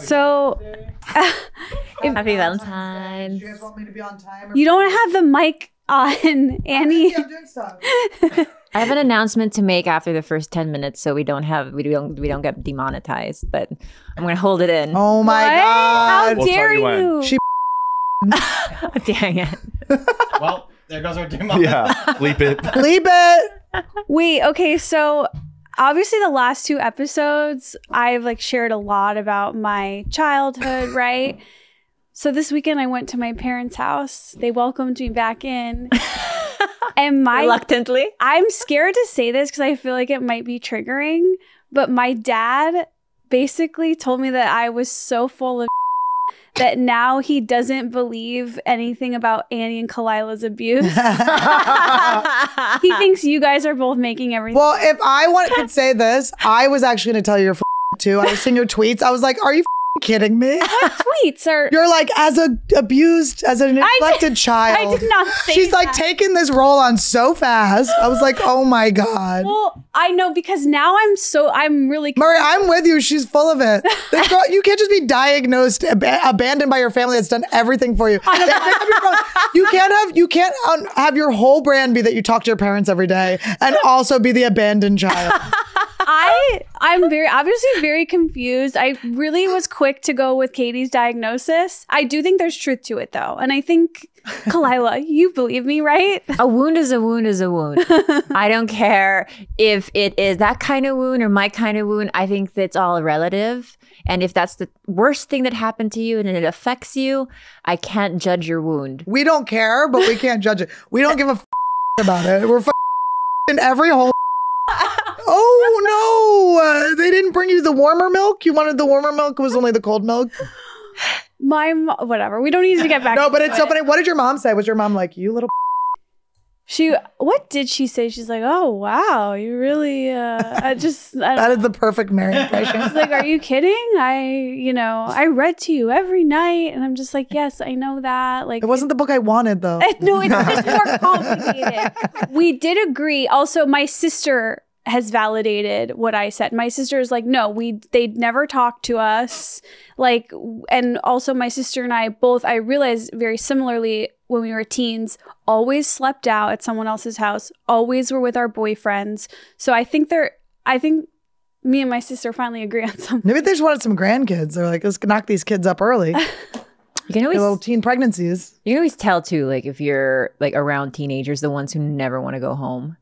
So, Happy Valentine's. Do you guys want me to be on time? you don't have the mic on, Annie. I'm doing stuff. I have an announcement to make after the first 10 minutes so we don't have we don't we don't get demonetized, but I'm going to hold it in. Oh my What? How. We'll tell dare you when. you? She- Dang it. Well, there goes our demo. Yeah, bleep it. Leave it. Wait, okay, so obviously the last two episodes I've like shared a lot about my childhood, right? So this weekend I went to my parents' house. They welcomed me back in. and my Reluctantly. I'm scared to say this because I feel like it might be triggering, but my dad basically told me that I was so full of that now he doesn't believe anything about Annie and Khalyla's abuse. he thinks you guys are both making everything. well, if I want to could say this, I was actually going to tell you your too. I was seeing your tweets. I was like, are you kidding me? tweets are. You're like as a abused as an neglected child. I did not say She's like taking this role on so fast. I was like, oh my god. Well, I know because now I'm so I'm really Murray, I'm with you. She's full of it. Girl, you can't just be diagnosed, ab- abandoned by your family that's done everything for you. They pick up your phone. You can't have you can't um, have your whole brand be that you talk to your parents every day and also be the abandoned child. I I'm very obviously very confused. I really was quick to go with Katie's diagnosis. I do think there's truth to it though. And I think Khalyla, you believe me, right? A wound is a wound is a wound. I don't care if it is that kind of wound or my kind of wound. I think that's all relative. And if that's the worst thing that happened to you and it affects you, I can't judge your wound. We don't care, but we can't judge it. We don't give a f- about it. We're f- in every whole. Oh no! Uh, they didn't bring you the warmer milk. You wanted the warmer milk. It was only the cold milk. My mo- whatever. We don't need to get back. No, but it's so it. funny. What did your mom say? Was your mom like you little? She what did she say? She's like, "Oh wow, you really uh I just I That is the perfect Mary impression. She's like, "Are you kidding? I, you know, I read to you every night." And I'm just like, "Yes, I know that." Like It wasn't the book I wanted though. no, it's just more complicated. we did agree. Also, my sister has validated what I said. My sister is like, no, we they never talked to us. Like, and also my sister and I both. I realized very similarly when we were teens, always slept out at someone else's house. Always were with our boyfriends. So I think they're. I think me and my sister finally agree on something. Maybe they just wanted some grandkids. They're like, let's knock these kids up early. You can Their little teen pregnancies. you can always tell too, like if you're like around teenagers, the ones who never want to go home.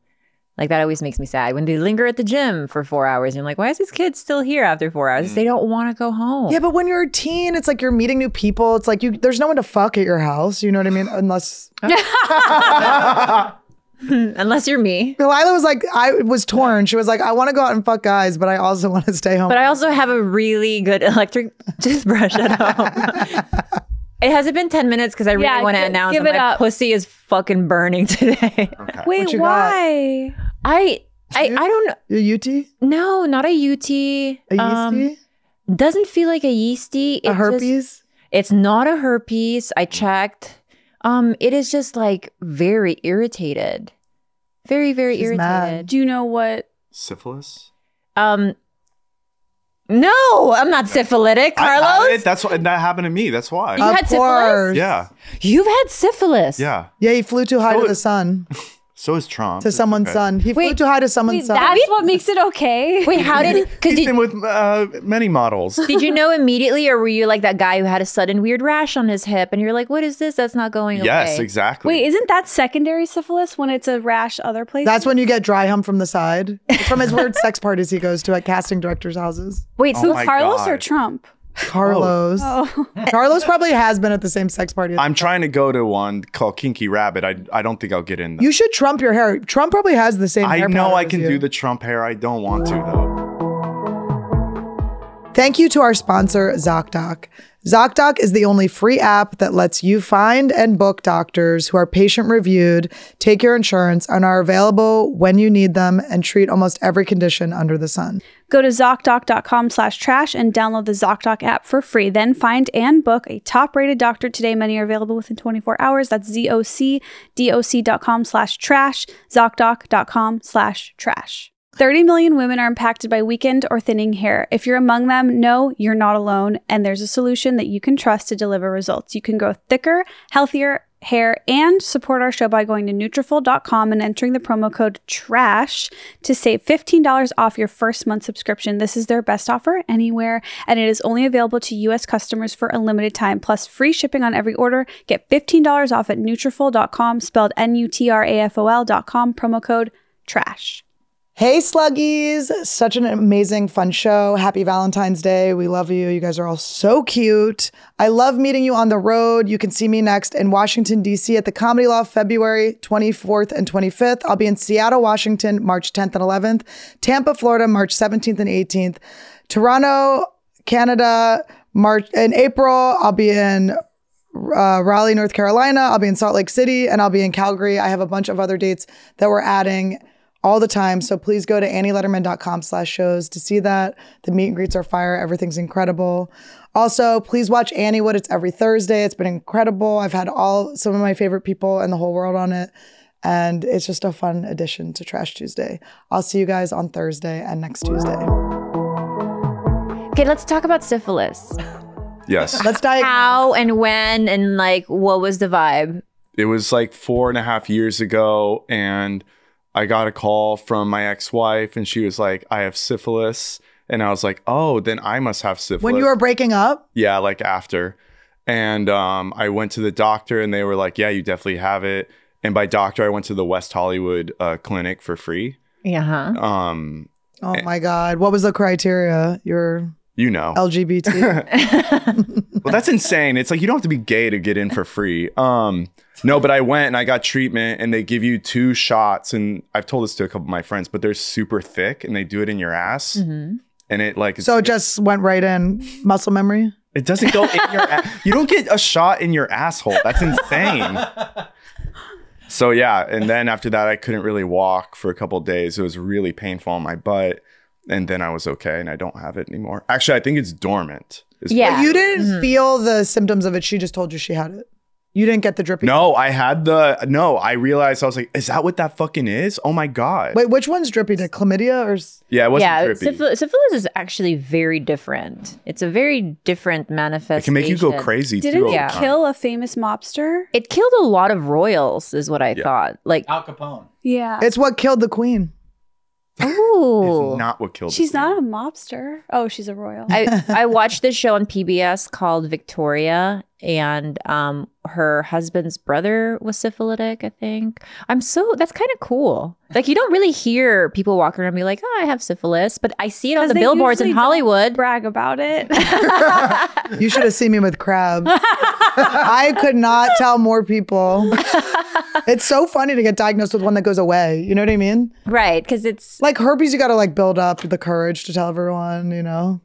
Like that always makes me sad when they linger at the gym for four hours. And you're like, why is this kid still here after four hours? They mm. don't want to go home. Yeah, but when you're a teen, it's like you're meeting new people. It's like you there's no one to fuck at your house. You know what I mean? Unless Unless you're me. Lila was like, I was torn. She was like, I want to go out and fuck guys, but I also want to stay home. But I also have a really good electric toothbrush at home. It hasn't been 10 minutes because I really Yeah, want to announce give that it my up. pussy is fucking burning today. Wait, you got? why? I I, I don't Your UT? no, not a UT. A Um, doesn't feel like a yeasty. It a just- herpes? it's not a herpes. I checked. Um, it is just like very irritated. Very, very She's irritated. mad. Do you know what? Syphilis. Um no, I'm not syphilitic, I had Carlos. it. That's what that happened to me. That's why. You of had syphilis? yeah, You've had syphilis. yeah. Yeah, he flew too high So to it- the sun, So is Trump. to someone's okay. son. He flew too high to someone's Wait, son. that's what makes it okay. Wait, how did because He's did, been with uh, many models. did you know immediately or were you like that guy who had a sudden weird rash on his hip and you're like, what is this? That's not going okay. yes, exactly. Wait, isn't that secondary syphilis when it's a rash other places? That's when you get dry hump from the side. It's from his weird sex parties he goes to at casting directors' houses. Wait, Oh so my Carlos or Trump? Carlos. Oh, Carlos probably has been at the same sex party. I'm trying to go to one called Kinky Rabbit. I I don't think I'll get in. Though. you should trump your hair. Trump probably has the same I hair know I can you. do the Trump hair. I don't want to though. Thank you to our sponsor, ZocDoc. ZocDoc is the only free app that lets you find and book doctors who are patient reviewed, take your insurance, and are available when you need them and treat almost every condition under the sun. Go to ZocDoc.com slash trash and download the ZocDoc app for free. Then find and book a top rated doctor today. Many are available within 24 hours. That's ZocDoc.com slash trash, ZocDoc.com slash trash. 30 million women are impacted by weakened or thinning hair. If you're among them, no, you're not alone. And there's a solution that you can trust to deliver results. You can grow thicker, healthier hair and support our show by going to Nutrafol.com and entering the promo code TRASH to save $15 off your first month subscription. This is their best offer anywhere, and it is only available to U.S. customers for a limited time, plus free shipping on every order. Get $15 off at Nutrafol.com, spelled N-U-T-R-A-F-O-L.com, promo code TRASH. Hey, Sluggies. Such an amazing, fun show. Happy Valentine's Day. We love you. You guys are all so cute. I love meeting you on the road. You can see me next in Washington, D.C. at the Comedy Loft February 24th and 25th. I'll be in Seattle, Washington, March 10th and 11th. Tampa, Florida, March 17th and 18th. Toronto, Canada, March in April. I'll be in uh, Raleigh, North Carolina. I'll be in Salt Lake City and I'll be in Calgary. I have a bunch of other dates that we're adding all the time. So please go to annielederman.com slash shows to see that. The meet and greets are fire. Everything's incredible. Also, please watch Anniewood. It's every Thursday. It's been incredible. I've had all some of my favorite people in the whole world on it. And it's just a fun addition to Trash Tuesday. I'll see you guys on Thursday and next Tuesday. Okay, let's talk about syphilis. Yes. Let's dive. How and when and like what was the vibe? it was like four and a half years ago and i got a call from my ex-wife and she was like i have syphilis. And i was like oh then i must have syphilis. When you were breaking up, yeah like after. And um, i went to the doctor and they were like yeah you definitely have it. And by doctor i went to the west hollywood uh, clinic for free. Yeah. Huh? um, oh my God, what was the criteria? You're you know. LGBT. well that's insane. It's like you don't have to be gay to get in for free. Um no but i went and i got treatment and they give you two shots and i've told this to a couple of my friends but they're super thick and they do it in your ass mm-hmm. and it like so it just went right in muscle memory. it doesn't go in your a- you don't get a shot in your asshole that's insane so yeah and then after that i couldn't really walk for a couple of days it was really painful on my butt and then i was okay and i don't have it anymore actually i think it's dormant Yeah. You didn't mm-hmm. feel the symptoms of it. She just told you she had it. You didn't get the drippy. No, I had the no. I realized I was like, is that what that fucking is? Oh my god. Wait, which one's drippy? The chlamydia or Yeah, it wasn't yeah, drippy. syphilis, syphilis is actually very different. It's a very different manifestation. it can make you go crazy Didn't too. it Yeah. kill a famous mobster? It killed a lot of royals, is what I Yeah. thought. Like, Al Capone. Yeah. it's what killed the queen. ooh. It's not what killed. she's not a mobster. Oh, she's a royal. I, I watched this show on PBS called Victoria, and um, her husband's brother was syphilitic, I think. I'm so, that's kind of cool. Like, you don't really hear people walk around and be like, oh, I have syphilis, but I see it on the billboards in usually don't Hollywood. Brag about it. You should have seen me with crab. I could not tell more people. It's so funny to get diagnosed with one that goes away. You know what I mean? Right, because it's, Like herpes, you got to like build up the courage to tell everyone. You know?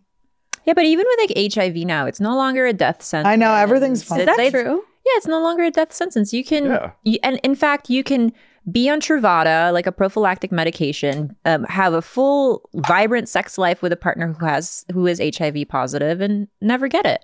Yeah, but even with like HIV now, it's no longer a death sentence. I know, everything's fine. Is that it's- true? Yeah, it's no longer a death sentence. You can, Yeah. you, and in fact, you can be on Truvada, like a prophylactic medication, um, have a full, vibrant sex life with a partner who has who is HIV positive, and never get it.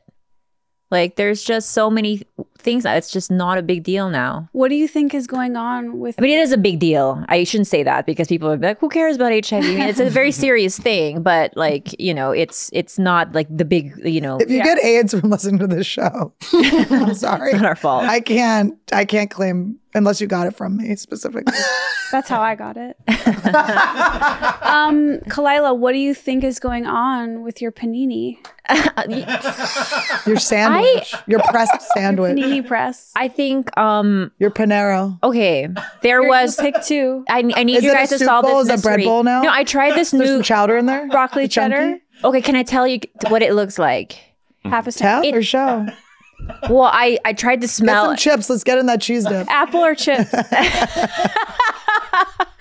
Like, there's just so many things that it's just not a big deal now. What do you think is going on with I mean, it is a big deal. I shouldn't say that because people are like, "Who cares about HIV?" I mean, it's a very serious thing, but like, you know, it's it's not like the big, you know, If you get AIDS from listening to this show, I'm sorry. it's not our fault. I can't. I can't claim unless you got it from me specifically. That's how I got it. um, Khalyla, what do you think is going on with your panini? Your sandwich, your pressed sandwich, Panini press. I think, um, your Panera. okay, there Your was pick two. I, I need Is you guys to solve bowl? this Is it bread bowl now? No, I tried this There's some new. chowder in there. Broccoli The chunky? cheddar. Okay, can I tell you what it looks like? Half a Tell cent. or show? Well, I I tried to Get smell. some chips. Let's get in that cheese dip. Apple or chips?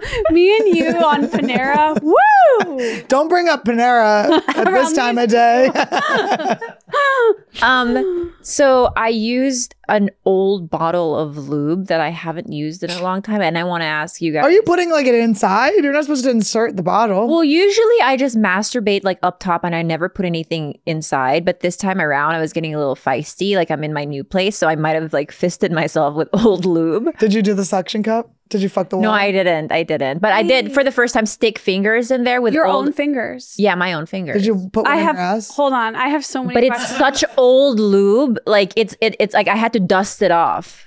Me and you on Panera. Woo! Don't bring up Panera at this time of day. Um, so I used an old bottle of lube that I haven't used in a long time, and I want to ask you guys. Are you putting like it inside? You're not supposed to insert the bottle. Well, usually I just masturbate like up top and I never put anything inside. But this time around, I was getting a little feisty. Like I'm in my new place. So I might have like fisted myself with old lube. Did you do the suction cup? Did you fuck the wall? No, I didn't. I didn't. But I did for the first time stick fingers in there with Your old, own fingers. Yeah, my own fingers. Did you put one I in have. your ass? Hold on. I have so many. But it's such old lube. Like it's it, it's like I had to dust it off.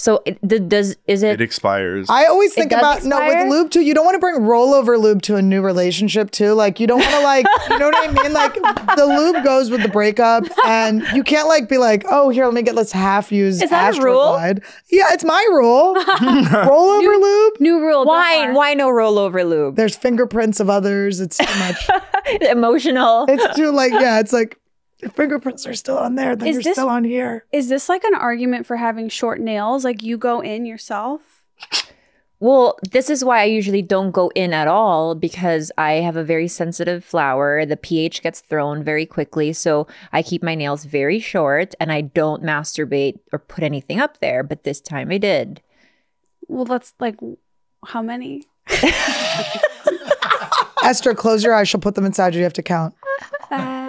So it, d- does is It it? expires. I always think does about no with lube too. You don't want to bring rollover lube to a new relationship too. Like you don't want to like you know what I mean. Like the lube goes with the breakup, and you can't like be like, oh here, let me get this half used. Is that a rule? wide. Yeah, it's my rule. rollover new, lube. new rule. why Delmar. why no rollover lube? There's fingerprints of others. It's too much. Emotional. it's too like yeah. It's like if fingerprints are still on there, then Is you're this- still on here. Is this like an argument for having short nails? Like you go in yourself? Well, this is why I usually don't go in at all because I have a very sensitive flower. The pH gets thrown very quickly. So I keep my nails very short and I don't masturbate or put anything up there. But this time I did. Well, that's like how many? Esther, close your eyes. She'll put them inside you. You have to count. Uh,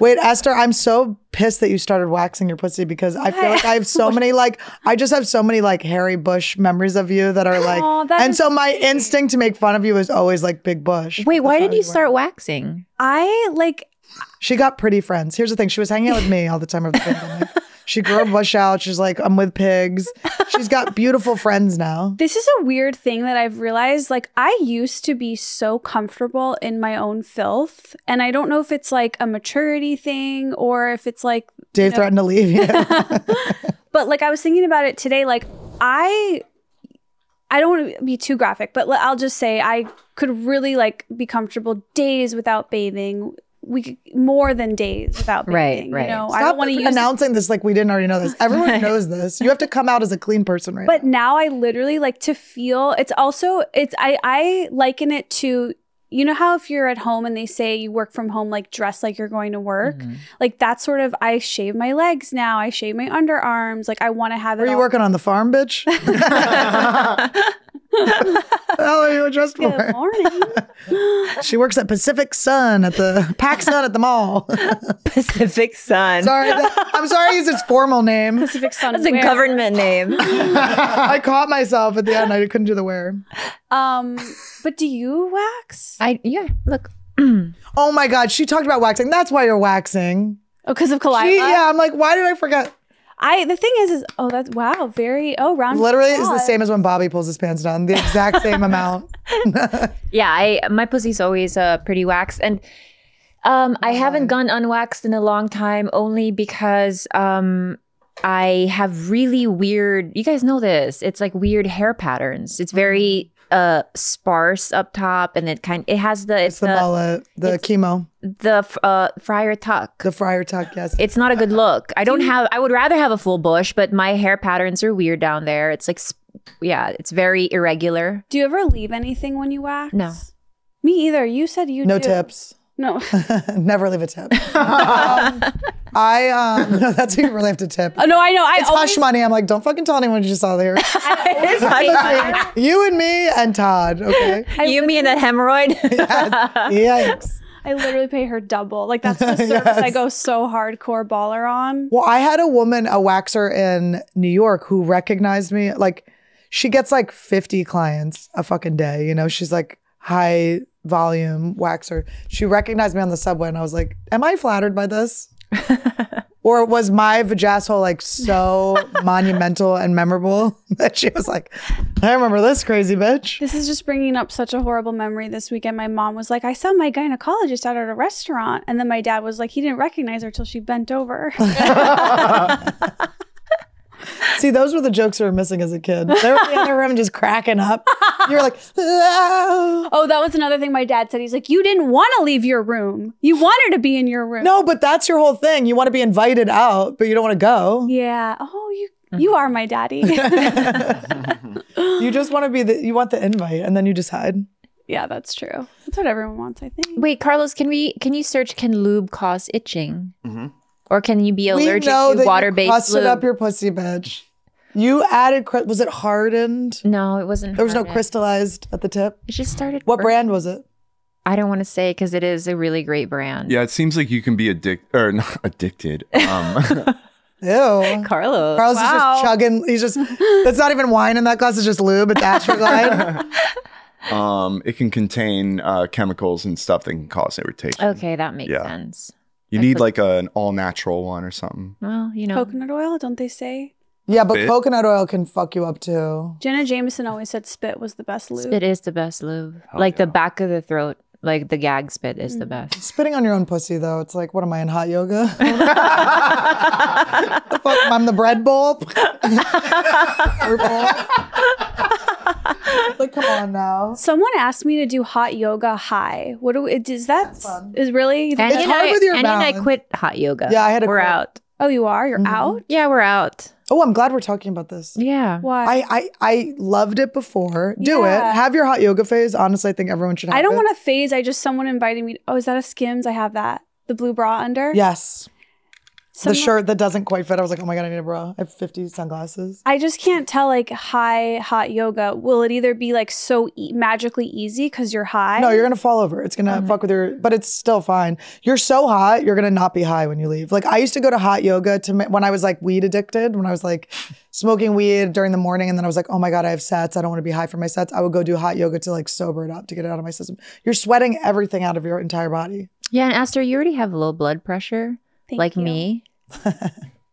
Wait, Esther, I'm so pissed that you started waxing your pussy because I feel like I have so many like I just have so many like Harry Bush memories of you that are like Aw, that and is so my instinct to make fun of you is always like Big Bush. Wait, why did you start waxing? I like. She got pretty friends. Here's the thing. She was hanging out with me all the time of the pandemic. She grew a bush out. She's like, I'm with pigs. She's got beautiful friends now. This is a weird thing that I've realized. Like, I used to be so comfortable in my own filth. And I don't know if it's like a maturity thing or if it's like, Dave threatened to leave Yeah. but like, I was thinking about it today. Like, I. I don't want to be too graphic, but I'll just say I could really like be comfortable days without bathing. We more than days without bathing. Right, right. You know, I Stop don't want to announcing this like we didn't already know this. Everyone knows this. You have to come out as a clean person right but now I literally like to feel it's also it's I I liken it to you know how if you're at home and they say you work from home like dress like you're going to work mm-hmm. like that sort of I shave my legs now I shave my underarms like I want to have it Were you all- working on the farm, bitch? Hell are you dressed Good for? morning. She works at Pacific Sun at the Pac Sun at the mall. Pacific Sun. sorry, that- I'm sorry I used its formal name. Pacific Sun. That's a government name. I caught myself at the end. I couldn't do the wear. Um, but do you wax? I yeah, look. Oh my God, she talked about waxing. That's why you're waxing. Oh, because of Khalyla. She, yeah, I'm like, why did I forget? I the thing is, is oh that's wow, very oh round. Literally, it's the same as when Bobby pulls his pants down. The exact same amount. Yeah, I my pussy's always uh pretty waxed and um I haven't gone unwaxed in a long time only because um I have really weird you guys know this. It's like weird hair patterns. It's very uh sparse up top and it kind it has the it's It's the, the mullet, the it's- chemo, the f- uh friar tuck. the friar tuck. Yes. It's not a good look. I don't have I would rather have a full bush, but my hair patterns are weird down there. It's like yeah, it's very irregular. Do you ever leave anything when you wax? No. Me either. You said you no do. tips. No. Never leave a tip. Um, I um, no, that's what you really have to tip. Oh, no, I know. I It's always, hush money. I'm like, don't fucking tell anyone you just saw there. It's like- you and me and Todd. Okay. you mean that hemorrhoid? yes. Yikes. I literally pay her double. Like that's the service I go so hardcore baller on. Well, I had a woman, a waxer in New York, who recognized me. Like, she gets like 50 clients a fucking day. You know, she's like high volume waxer. She recognized me on the subway, and I was like, "Am I flattered by this?" or was my vajasshole like so monumental and memorable that she was like, "I remember this crazy bitch." This is just bringing up such a horrible memory. This weekend, my mom was like, "I saw my gynecologist out at a restaurant," and then my dad was like, "He didn't recognize her till she bent over." See, those were the jokes we were missing as a kid. They were in the other room just cracking up. You were like, "Ah." oh, that was another thing my dad said. He's like, "You didn't want to leave your room. You wanted to be in your room." No, but that's your whole thing. You want to be invited out, but you don't want to go. Yeah. Oh, you you are my daddy. You just want to be the you want the invite and then you decide. yeah, that's true. That's what everyone wants, I think. Wait, Carlos, can we can you search can lube cause itching? Or can you be we allergic know to that water you based crusted lube? up your pussy, bitch. You added. Was it hardened? no, it wasn't. There was no crystallized at the tip. It just started. What burning. brand was it? I don't want to say because it is a really great brand. Yeah, it seems like you can be addic or not addicted. Um, Ew. Carlos. Carlos is just chugging. He's just. That's not even wine in that glass. It's just lube. It's Astroglide. um, it can contain uh, chemicals and stuff that can cause irritation. Okay, that makes Yeah. sense. You need like a, an all natural one or something. Well, you know, Coconut oil, don't they say? Yeah, but Spit? coconut oil can fuck you up too. Jenna Jameson always said spit was the best lube. spit is the best lube. Hell like the back of the throat, like the gag spit is the mm. best. Spitting on your own pussy though, it's like, what am I in hot yoga? the fuck, I'm the bread bowl. Bowl. Like, come on now. Someone asked me to do hot yoga high. What do we, is that? fun. Is really? Annie It's hard I, with your Annie and I quit hot yoga. Yeah, I had to We're quit. out. Oh, you are. You're Mm-hmm. out. Yeah, we're out. Oh, I'm glad we're talking about this. Yeah. Why? I, I I loved it before. Do Yeah. it. Have your hot yoga phase. Honestly, I think everyone should have I don't it. want a phase. I just someone invited me. Oh, is that a Skims? I have that. The blue bra under. Yes. Someone- the shirt that doesn't quite fit. I was like, oh my God, I need a bra. I have 50 sunglasses. I just can't tell like high hot yoga. Will it either be like so e- magically easy because you're high? No, you're gonna fall over. It's gonna fuck with your, but it's still fine. You're so hot, you're gonna not be high when you leave. Like I used to go to hot yoga to when I was like weed addicted, when I was like smoking weed during the morning, and then I was like, oh my god, I have sets. I don't want to be high for my sets. I would go do hot yoga to like sober it up to get it out of my system. You're sweating everything out of your entire body. Yeah, and Esther, you already have low blood pressure, Thank like you. me.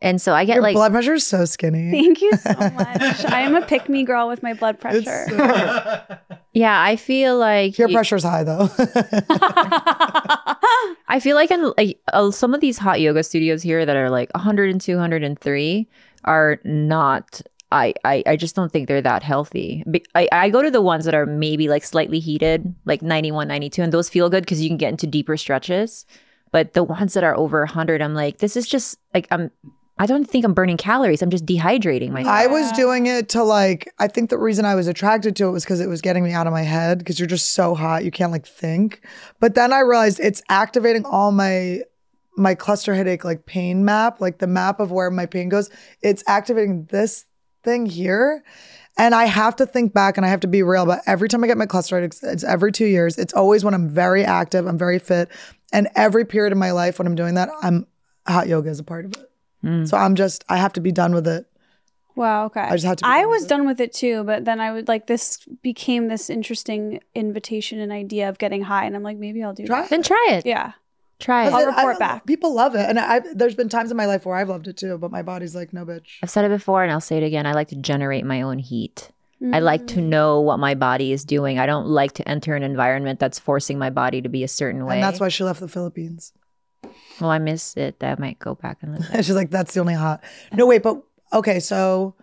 And so I get Your like blood pressure is so skinny. Thank you so much. I am a pick me girl with my blood It's pressure. so- yeah, I feel like your you- pressure's high though. I feel like in like uh, some of these hot yoga studios here that are like 100 and 200 and 3 are not I, I, I just don't think they're that healthy. I, I go to the ones that are maybe like slightly heated, like 91, 92, and those feel good because you can get into deeper stretches. But the ones that are over 100, I'm like, this is just like, I'm, I don't think I'm burning calories. I'm just dehydrating myself. I was doing it to like, I think the reason I was attracted to it was because it was getting me out of my head because you're just so hot, you can't like think. But then I realized it's activating all my my cluster headache like pain map, like the map of where my pain goes. It's activating this thing here. And I have to think back and I have to be real. But every time I get my cluster headaches, it's every two years. It's always when I'm very active, I'm very fit. And every period of my life when I'm doing that, I'm hot yoga is a part of it. Mm. So I'm just, I have to be done with it. Wow. Okay. I just have to be I done with was it. done with it too, but then I would like this became this interesting invitation and idea of getting high, and I'm like, maybe I'll do Try that. then try it. Yeah. Try it. I'll report I- back. People love it, and I, there's been times in my life where I've loved it too, but my body's like, no, bitch. I've said it before and I'll say it again. I like to generate my own heat. I like Mm. to know what my body is doing. I don't like to enter an environment that's forcing my body to be a certain way. And that's why she left the Philippines. Well, I miss it. I might go back and live. She's like, that's the only hot. No, wait, but okay, so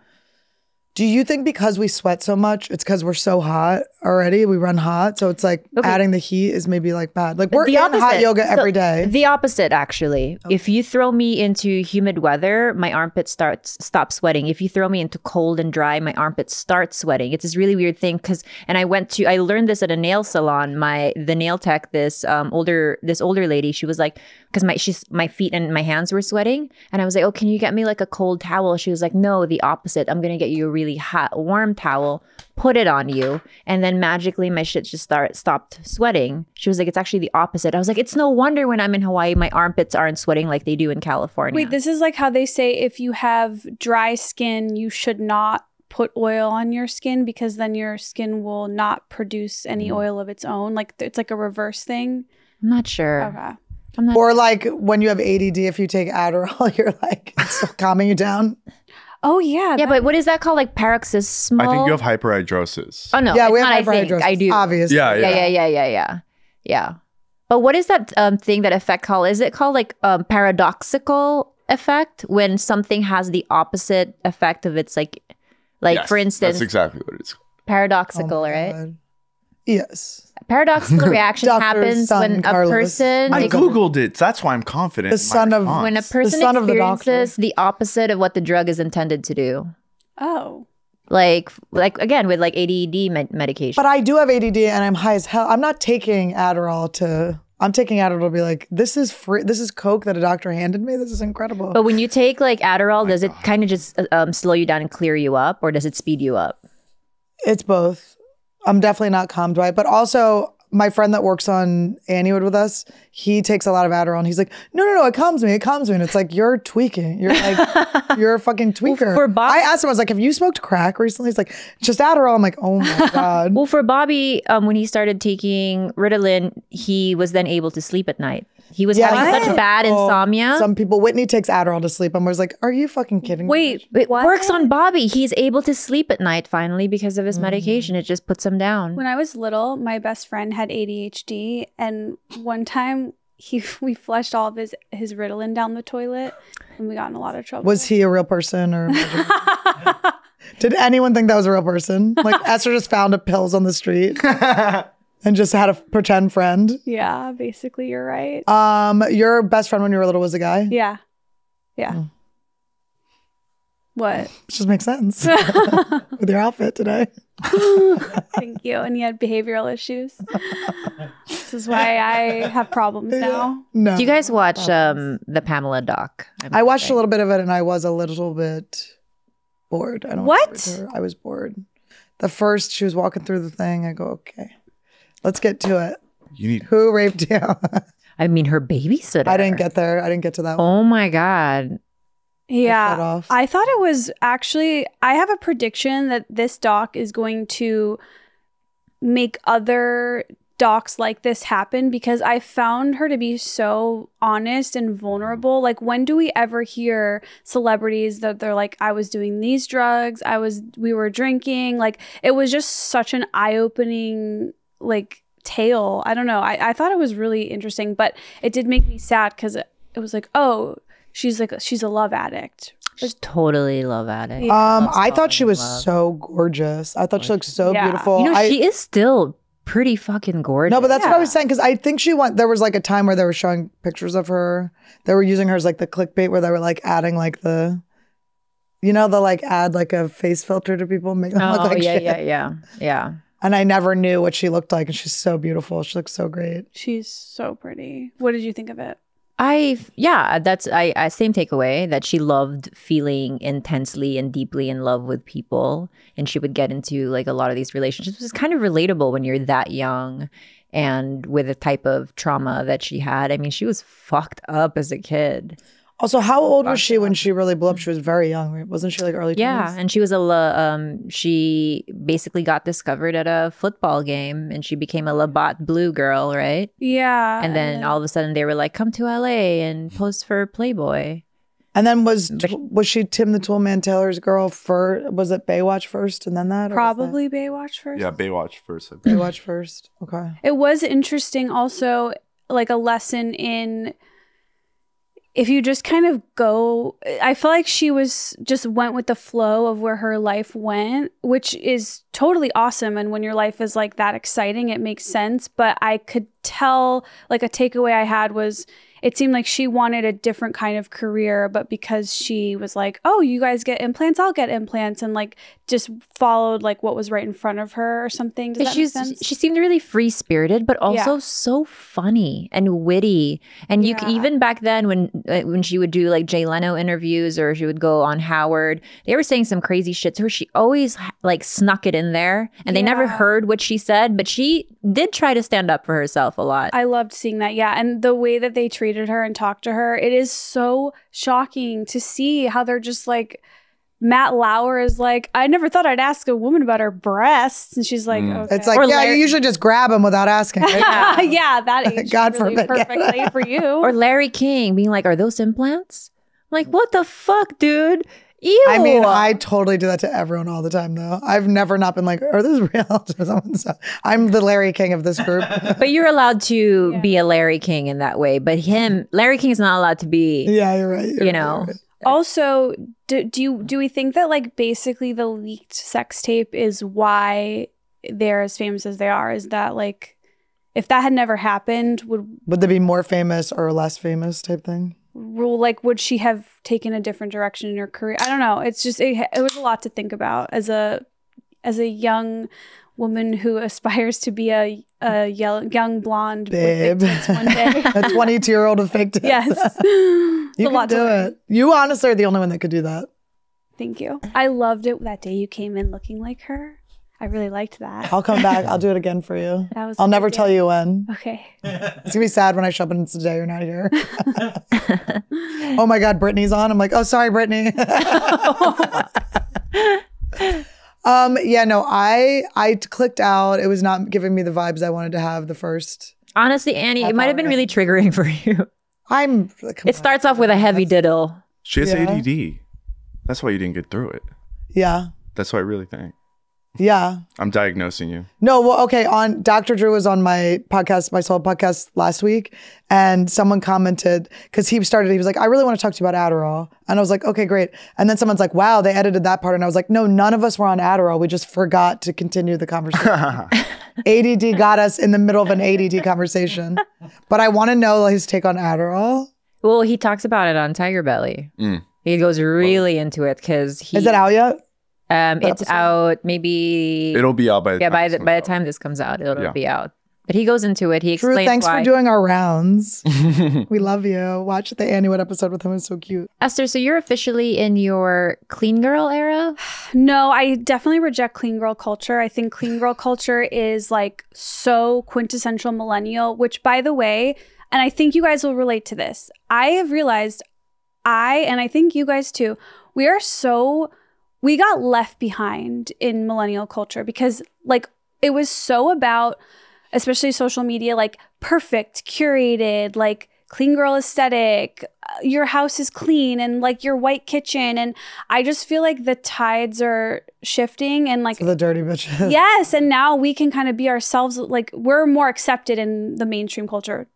do you think because we sweat so much, it's because we're so hot already? We run hot, so it's like Okay. adding the heat is maybe like bad. Like we're The in hot opposite. yoga So, every day. The opposite, actually. If you throw me into humid weather, my armpits starts stop sweating. If you throw me into cold and dry, my armpits start sweating. It's this really weird thing because, and I went to, I learned this at a nail salon. My the nail tech, this um older this older lady, she was like, because my she's my feet and my hands were sweating, and I was like, oh, can you get me like a cold towel? She was like, no, the opposite. I'm gonna get you a really hot warm towel, put it on you, and then magically my shit just start stopped sweating. She was like, it's actually the opposite. I was like, it's no wonder when I'm in Hawaii, my armpits aren't sweating like they do in California. Wait, this is like how they say if you have dry skin, you should not put oil on your skin because then your skin will not produce any Mm-hmm. oil of its own. Like it's like a reverse thing. I'm not sure. Okay. I'm not. Or like when you have ADD, if you take Adderall, you're like it's calming you down. Oh yeah. yeah, but what is that called? Like paroxysmal? I think you have hyperhidrosis. Oh no, yeah, it's we not, have I think. hyperhidrosis. I do. Obviously. Yeah, yeah, yeah, yeah, yeah, yeah, yeah. But what is that um, thing that effect called? Is it called like um, paradoxical effect when something has the opposite effect of its like, like Yes, for instance, that's exactly what it is. paradoxical, Oh right? God. Yes. Paradoxical reaction Dr. happens Son when a Carlos. person I googled it. That's why I'm confident. The in my son of- response. when a person son of the experiences the opposite of what the drug is intended to do. oh. Like, like again with like ADD med- medication. But I do have ADD and I'm high as hell. I'm not taking Adderall to I'm taking Adderall to be like, this is free. This is Coke that a doctor handed me. This is incredible. But when you take like Adderall, does it kind of just uh, um, slow you down and clear you up, or does it speed you up? It's both. I'm definitely not calmed by it, but also my friend that works on Anniewood with us, he takes a lot of Adderall, and he's like, "No, no, no, it calms me, it calms me." And it's like you're tweaking. You're like, you're a fucking tweaker. for Bob- I asked him, I was like, "Have you smoked crack recently?" He's like, "Just Adderall." I'm like, "Oh my god." Well, for Bobby, um, when he started taking Ritalin, he was then able to sleep at night. He was Yeah, having he- such bad insomnia. Some people, Whitney takes Adderall to sleep. I'm always like, "Are you fucking kidding?" me?" Wait, it what? works on Bobby. He's able to sleep at night finally because Mm. of his medication. It just puts him down. When I was little, my best friend had ADHD, and one time he we flushed all of his his Ritalin down the toilet, and we got in a lot of trouble. Was he a real person or? Did anyone think that was a real person? Like Esther just found a pills on the street and just had a pretend friend. yeah, basically, you're right. Um, your best friend when you were little was a guy. yeah, yeah. Mm. What? Which just makes sense with your outfit today. Thank you. And he had behavioral issues. this is why I have problems now. No, Do you guys watch um, the Pamela doc? I'm I watched a little bit of it and I was a little bit bored. I don't What? agree with her. I was bored. The first she was walking through the thing. I go, okay, let's get to it. You need Who raped you? I mean, her babysitter. I didn't get there. I didn't get to that oh one. Oh my god! shut Yeah. off. I thought it was actually, I have a prediction that this doc is going to make other docs like this happen because I found her to be so honest and vulnerable. Like, when do we ever hear celebrities that they're like, I was doing these drugs, I was, we were drinking? Like, it was just such an eye opening, like, tale. I don't know. I, I thought it was really interesting, but it did make me sad because it, it was like, oh, she's like, she's a love addict. She's totally love addict. Um, I thought she was love. so gorgeous. I thought she looked so Yeah. beautiful. You know, I, she is still pretty fucking gorgeous. no, but that's what I was saying because I think she went. There was like a time where they were showing pictures of her. They were using her as like the clickbait, where they were like adding like the, you know, the like add like a face filter to people, and make them look Oh like yeah, shit. yeah, yeah, yeah. And I never knew what she looked like, and she's so beautiful. She looks so great. She's so pretty. What did you think of it? I yeah, that's I, I same takeaway that she loved feeling intensely and deeply in love with people, and she would get into like a lot of these relationships. It's kind of relatable when you're that young and with the type of trauma that she had. I mean, she was fucked up as a kid. Also, how old was she when she really blew up? She was very young, right? Wasn't she like early? Yeah, and she was a la- um she basically got discovered at a football game and she became a Labatt Blue girl, right? Yeah. And then all of a sudden they were like, "Come to LA and post for Playboy." And then was was she Tim the Toolman Taylor's girl for? Was it Baywatch first and then that? or was that probably Baywatch first. yeah Baywatch first. I. Baywatch first. Okay. It was interesting also like a lesson in if you just kind of go I feel like she was just went with the flow of where her life went, which is totally awesome. And when your life is like that exciting, it makes sense, but I could tell like a takeaway I had was it seemed like she wanted a different kind of career, but because she was like, "Oh, you guys get implants, I'll get implants," and like just followed like what was right in front of her or something. Does that make she's sense? she seemed really free spirited, but also Yeah. so funny and witty. And you c Yeah. even back then when when she would do like Jay Leno interviews or she would go on Howard, they were saying some crazy shit to her. She always like snuck it in there, and they never heard what she said, but she did try to stand up for herself a lot. I loved seeing that. Yeah. And the way that they treated her and talked to her, it is so shocking to see how they're just like, Matt Lauer is like, I never thought I'd ask a woman about her breasts. And she's like, Mm. okay. It's like Or yeah, Larry- you usually just grab them without asking. right? yeah, that age. God really forbid. Perfectly for you. or Larry King being like, "Are those implants?" I'm like, what the fuck, dude? Ew. I mean, I totally do that to everyone all the time, though. I've never not been like, "Are those real?" to someone. So I'm the Larry King of this group. But you're allowed to Yeah. be a Larry King in that way. But him, Larry King is not allowed to be. yeah, you're right. you're You right, know. you're right. Also, do, do you do we think that like basically the leaked sex tape is why they're as famous as they are? Is that like if that had never happened, would Would they be more famous or less famous type thing? rule like would she have taken a different direction in her career i don't know it's just it, it was a lot to think about as a as a young woman who aspires to be a, a young blonde Babe. with one day. A 22 year old of fake tits. yes. You It's a can lot to do it. You honestly are the only one that could do that. Thank you. I loved it that day you came in looking like her. I really liked that. I'll come back. I'll do it again for you. That was I'll never good tell you when. Okay. It's gonna be sad when I show up and it's the day you're not here. oh my God, Brittany's on. I'm like, oh, sorry, Brittany. Um, yeah, no, I I clicked out. It was not giving me the vibes I wanted to have the first. Honestly, Annie, it might have been really triggering for you. I'm. It on. starts off with a heavy diddle. She has Yeah. ADD. That's why you didn't get through it. Yeah, That's what I really think. Yeah. I'm diagnosing you. No, well, okay. On Dr. Drew was on my podcast, my soul podcast last week, and someone commented because he started. He was like, "I really want to talk to you about Adderall," and I was like, "Okay, great." And then someone's like, "Wow, they edited that part," and I was like, "No, none of us were on Adderall. We just forgot to continue the conversation. ADD got us in the middle of an ADD conversation." But I want to know his take on Adderall. Well, he talks about it on Tiger Belly. Mm. He goes really into it because he. Is it out yet? Um, it's episode? out maybe. It'll be out by the yeah, time by this the comes by the out. time this comes out, it'll Yeah. be out. But he goes into it. He Drew, explains thanks why. for doing our rounds. we love you. Watch the Annie Wood episode with him. It's so cute. Esther, so you're officially in your clean girl era. No, I definitely reject clean girl culture. I think clean girl culture is like so quintessential millennial, which by the way, and I think you guys will relate to this. I have realized I and I think you guys too, we are so we got left behind in millennial culture because like it was so about especially social media like perfect, curated, like clean girl aesthetic, uh, your house is clean and like your white kitchen and I just feel like the tides are shifting and like To the dirty bitches. yes and now we can kind of be ourselves like we're more accepted in the mainstream culture.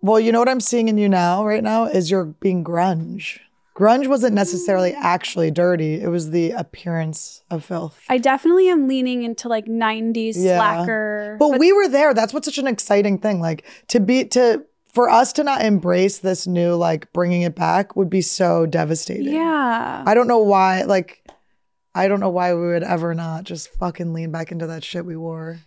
Well, you know what I'm seeing in you now, right now, is you're being grunge. Grunge wasn't necessarily actually dirty. It was the appearance of filth. I definitely am leaning into like 90s Yeah. slacker. But, we were there. That's what's such an exciting thing. Like to be to for us to not embrace this new like bringing it back would be so devastating. yeah. I don't know why. Like, I don't know why we would ever not just fucking lean back into that shit we wore.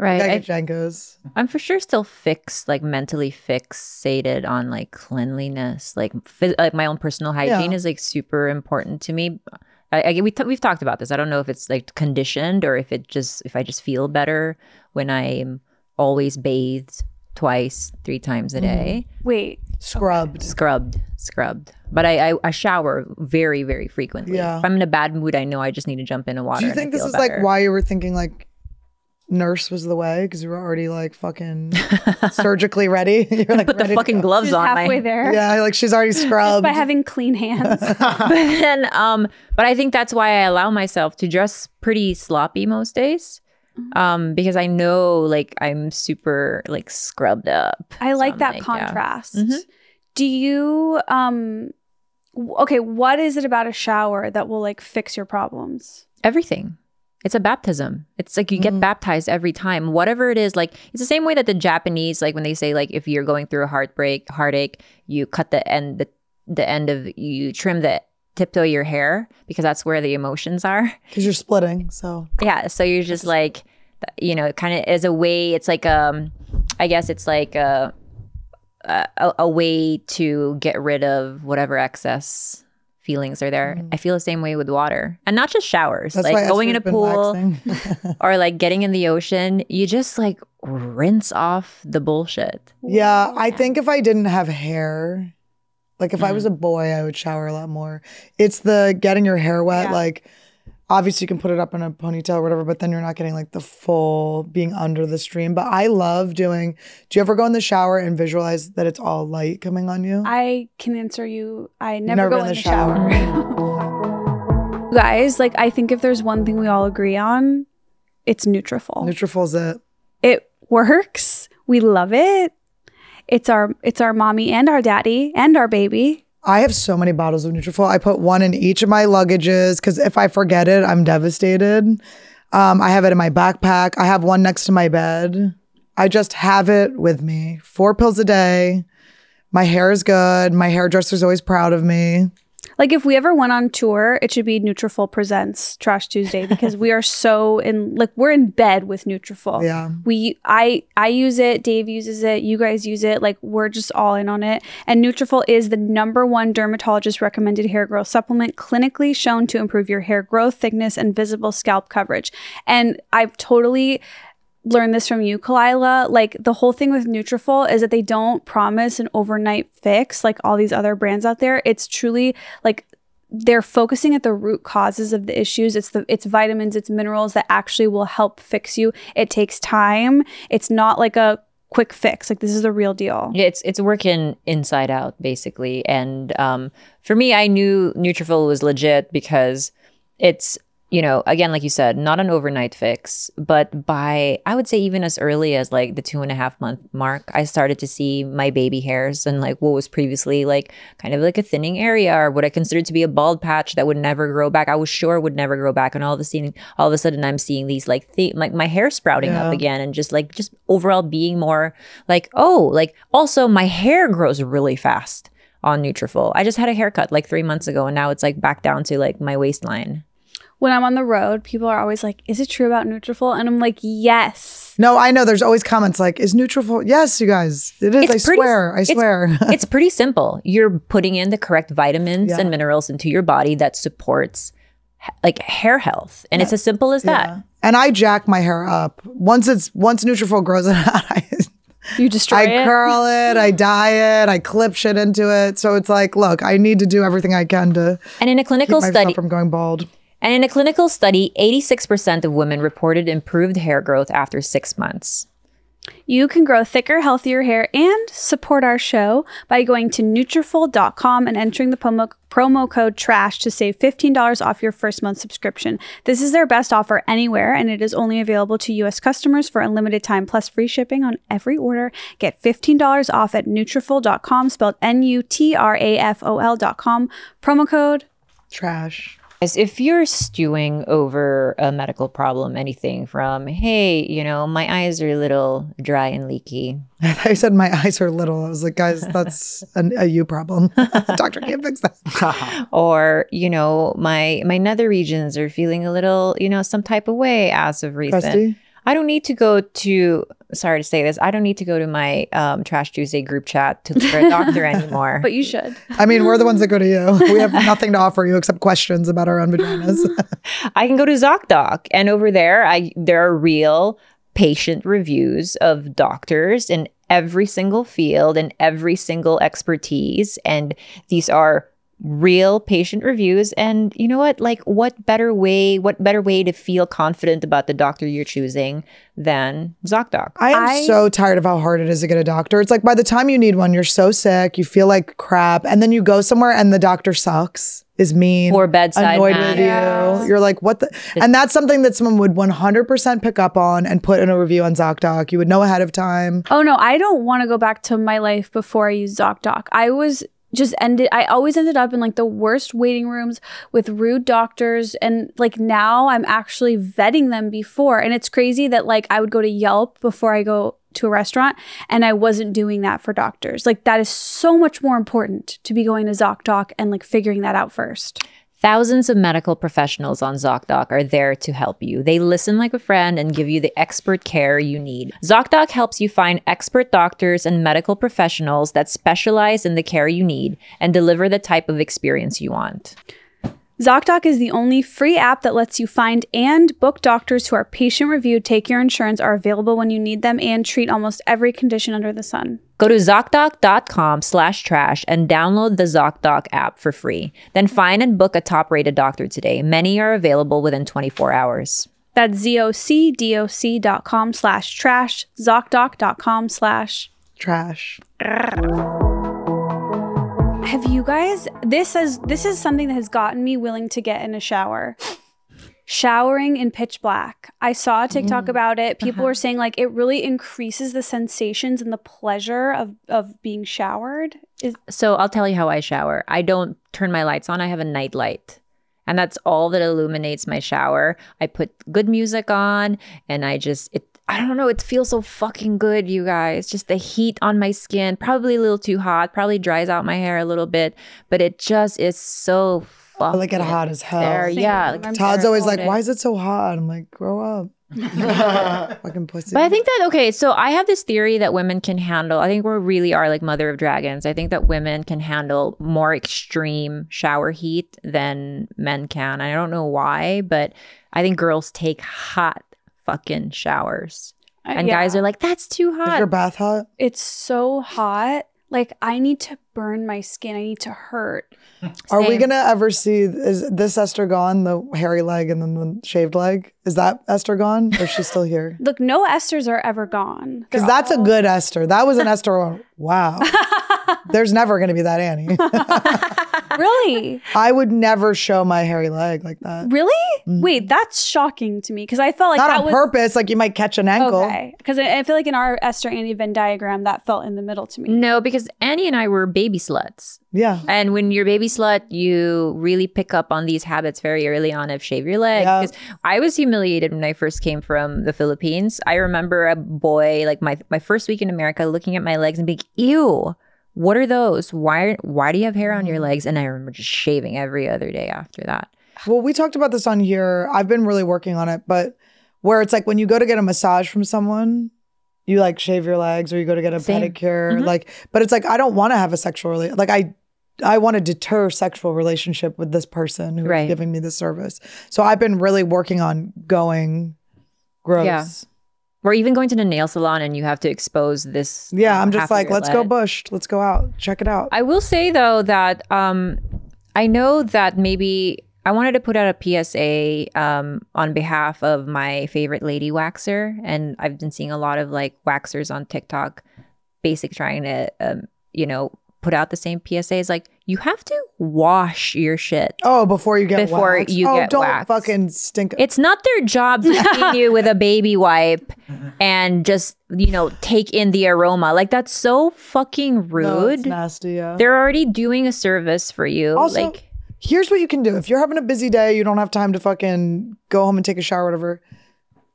Right. I, get JNCOs. I'm for sure still fixed, like mentally fixated on like cleanliness, like phys- like my own personal hygiene Yeah. is like super important to me. I, I we t- we've talked about this. I don't know if it's like conditioned or if it just if I just feel better when I'm always bathed twice, three times a mm-hmm. day, Wait. Scrubbed. scrubbed, scrubbed. But I, I I shower very very frequently. Yeah. If I'm in a bad mood, I know I just need to jump into water. Do you and I think this feel is like why you were thinking like nurse was the way? Because you were already like fucking surgically ready. You're like put the ready to fucking go. gloves She's on? halfway my, there. Yeah, like she's already Just scrubbed. by having clean hands. but then um but i think that's why i allow myself to dress pretty sloppy most days Mm-hmm. um because i know like i'm super like scrubbed up I So like I'm that yeah. contrast. Mhm. Do you um w- okay, what is it about a shower that will like fix your problems? everything it's a baptism it's like you get Mhm. baptized every time whatever it is like it's the same way that the japanese like when they say like if you're going through a heartbreak heartache you cut the end the, the end of you trim the tiptoe of your hair because that's where the emotions are Because you're splitting. So yeah so you're just like you know kind of as a way it's like um i guess it's like a, a a way to get rid of whatever excess feelings are there i feel the same way with water and not just showers Mm-hmm. that's like going in a pool or like getting in the ocean you just like rinse off the bullshit yeah, I think if I didn't have hair, like if I Mm. was a boy, I would shower a lot more. It's the getting your hair wet. Yeah. Like, obviously, you can put it up in a ponytail or whatever, but then you're not getting like the full being under the stream. But I love doing. Do you ever go in the shower and visualize that it's all light coming on you? I can answer you. I You've never, go in the, shower. You Guys, like I think if there's one thing we all agree on, it's Nutrafol. Nutrafol's it. it works. We love it. It's our it's our mommy and our daddy and our baby. I have so many bottles of Nutrafol. I put one in each of my luggages because if I forget it, I'm devastated. Um, I have it in my backpack. I have one next to my bed. I just have it with me. Four pills a day. My hair is good. My hairdresser's always proud of me. Like if we ever went on tour, it should be Nutrafol presents Trash Tuesday because we are so in like we're in bed with Nutrafol. Yeah. We I I use it, Dave uses it, you guys use it, like we're just all in on it. And Nutrafol is the number one dermatologist recommended hair growth supplement clinically shown to improve your hair growth, thickness, and visible scalp coverage. And I've totally learned this from you, Khalyla. Like the whole thing with Nutrafol is that they don't promise an overnight fix like all these other brands out there. It's truly like they're focusing at the root causes of the issues. It's the it's vitamins, it's minerals that actually will help fix you. It takes time. It's not like a quick fix. Like this is the real deal. Yeah, it's it's working inside out basically. And um, for me, I knew Nutrafol was legit because it's you know again like you said not an overnight fix but by i would say even as early as like the two and a half month mark i started to see my baby hairs and like what was previously like kind of like a thinning area or what i considered to be a bald patch that would never grow back i was sure would never grow back and all of a sudden all of a sudden i'm seeing these like th- like my hair sprouting Yeah. up again and just like just overall being more like oh like also my hair grows really fast on Nutrafol. I just had a haircut like three months ago, and now it's like back down to like my waistline. When I'm on the road, people are always like, "Is it true about Nutrafol?" And I'm like, "Yes." No, I know. There's always comments like, "Is Nutrafol?" Yes, you guys, it is. It's I pretty- swear. I it's- swear. it's pretty simple. You're putting in the correct vitamins Yeah. and minerals into your body that supports like hair health, and it's as simple as that. Yeah. And I jack my hair up once it's once Nutrafol grows it out. I, You destroy I it. curl it, I dye it, I clip shit into it. So it's like, look, I need to do everything I can to And in a clinical study, from going bald. And in a clinical study, 86% of women reported improved hair growth after six months. You can grow thicker, healthier hair and support our show by going to Nutrafol.com and entering the promo, promo code TRASH to save $15 off your first month subscription. This is their best offer anywhere, and it is only available to U.S. customers for unlimited time plus free shipping on every order. Get $15 off at Nutrafol.com, spelled N-U-T-R-A-F-O-L.com. Promo code Trash. Guys, if you're stewing over a medical problem, anything from, hey, you know, my eyes are a little dry and leaky, I said my eyes are little. I was like, guys, that's an, a you problem. Doctor can't fix that. or, you know, my my nether regions are feeling a little, you know, some type of way as of recent. Crusty? I don't need to go to sorry to say this, I don't need to go to my um, Trash Tuesday group chat to look for a doctor anymore. but you should. I mean, we're the ones that go to you. We have nothing to offer you except questions about our own vaginas. I can go to ZocDoc, and over there, I there are real patient reviews of doctors in every single field and every single expertise, and these are real patient reviews. And you know what? Like, what better way? What better way to feel confident about the doctor you're choosing than ZocDoc? I am I- so tired of how hard it is to get a doctor. It's like by the time you need one, you're so sick, you feel like crap, and then you go somewhere and the doctor sucks, is mean, or bedside annoyed manner. with you. Yes. You're like, what the? And that's something that someone would 100% pick up on and put in a review on ZocDoc. You would know ahead of time. Oh no, I don't want to go back to my life before I used ZocDoc. I was just ended I always ended up in like the worst waiting rooms with rude doctors and like now I'm actually vetting them before and it's crazy that like I would go to Yelp before I go to a restaurant and I wasn't doing that for doctors. Like that is so much more important to be going to ZocDoc and like figuring that out first. Thousands of medical professionals on ZocDoc are there to help you. They listen like a friend and give you the expert care you need. ZocDoc helps you find expert doctors and medical professionals that specialize in the care you need and deliver the type of experience you want. ZocDoc is the only free app that lets you find and book doctors who are patient reviewed, take your insurance, are available when you need them, and treat almost every condition under the sun. Go to ZocDoc.com slash trash and download the ZocDoc app for free. Then find and book a top rated doctor today. Many are available within 24 hours. That's zocdoc.com slash trash, zocdoc.com slash. Trash. Have you guys, this is, this is something that has gotten me willing to get in a shower. Showering in pitch black. I saw a TikTok mm. about it. People uh-huh. were saying like it really increases the sensations and the pleasure of of being showered. Is So I'll tell you how I shower. I don't turn my lights on. I have a night light. And that's all that illuminates my shower. I put good music on and I just it I don't know. It feels so fucking good, you guys. Just the heat on my skin, probably a little too hot, probably dries out my hair a little bit, but it just is so I fucking like it hot as hell. there. Yeah. Like- Todd's there always like, why is it so hot? I'm like, grow up. Fucking pussy. But I think that okay, so I have this theory that women can handle. I think we really are like mother of dragons. I think that women can handle more extreme shower heat than men can. I don't know why, but I think girls take hot fucking showers. Uh, And yeah. guys are like, that's too is hot. your bath hot? it's so hot. Like I need to burn my skin. I need to hurt. Are we gonna ever see is this Esther gone, the hairy leg and then the shaved leg? Is that Esther gone? Or is she still here? Look, no esters are ever gone. Because that's a good Esther. That was an Esther. Wow. There's never gonna be that Annie. really, I would never show my hairy leg like that. really. Mm. Wait, that's shocking to me because I felt like. Not that on was purpose, like you might catch an ankle. okay. Because I, I feel like in our Esther Annie Venn diagram, that felt in the middle to me. no, because Annie and I were baby sluts. Yeah. And when you're baby slut, you really pick up on these habits very early on of shave your legs. Yeah. Because I was humiliated when I first came from the Philippines. I remember a boy, like my, my first week in America, looking at my legs and being, ew, what are those? Why why do you have hair on Mm. your legs? And I remember just shaving every other day after that. Well, we talked about this on here. I've been really working on it, but where it's like when you go to get a massage from someone, you like shave your legs or you go to get a Same. pedicure. Mhm. Like, but it's like I don't want to have a sexual rela- like I I want to deter sexual relationship with this person who's Right. giving me the service. So I've been really working on going gross. Yeah. Or even going to the nail salon and you have to expose this. Yeah, I'm just like, let's go bushed. Let's go out. Check it out. I will say though that um, I know that maybe I wanted to put out a PSA um, on behalf of my favorite lady waxer, and I've been seeing a lot of like waxers on TikTok, basic trying to um, you know put out the same PSA. PSAs. Like you have to wash your shit. oh, before you get Before waxed. you oh, get don't waxed. fucking stink. It's not their job to clean you with a baby wipe and just you know take in the aroma. Like that's so fucking rude. No, it's nasty. Yeah. They're already doing a service for you. Also, like here's what you can do. If you're having a busy day, you don't have time to fucking go home and take a shower, whatever.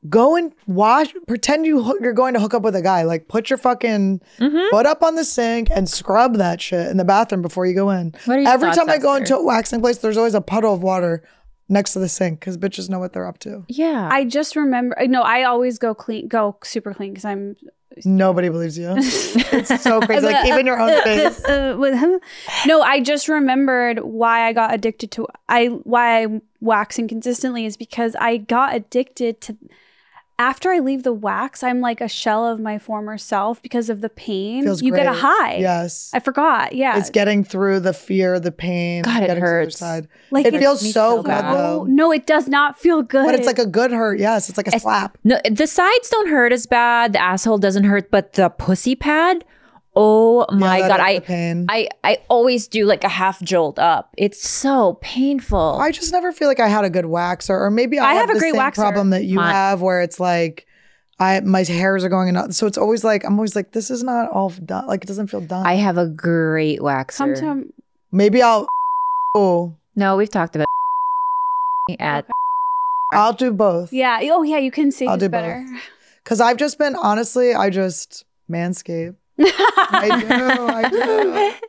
Go and wash. Pretend you hook, you're going to hook up with a guy. Like put your fucking Mm-hmm. foot up on the sink and scrub that shit in the bathroom before you go in. What are your Every thoughts, time I go Esther? into a waxing place, there's always a puddle of water next to the sink because bitches know what they're up to. yeah. I just remember. No, I always go clean, go super clean because I'm Nobody believes you. it's so crazy. Like even your own face. Uh, with him. No, I just remembered why I got addicted to I why I'm waxing consistently is because I got addicted to after I leave the wax, I'm like a shell of my former self because of the pain. Feels you get a high. Yes. I forgot. Yeah. It's getting through the fear, the pain. God, it getting to the other hurts. Side. like it it's feels so so good bad. though. no, it does not feel good. But it's like a good hurt. Yes, it's like a It's- slap. no, the sides don't hurt as bad. The asshole doesn't hurt, but the pussy pad. Oh my Yeah, god! I pain. I I always do like a half jolt up. It's so painful. I just never feel like I had a good waxer, or maybe I, I have a great same waxer. problem that you Mine- have, where it's like, I my hairs are going and so it's always like I'm always like this is not all done. Like it doesn't feel done. I have a great waxer. come to maybe I'll. Oh, no, we've talked about at I'll do both. yeah. Oh yeah, you can see. I'll do better. Because I've just been honestly, I just manscape. I do. I do.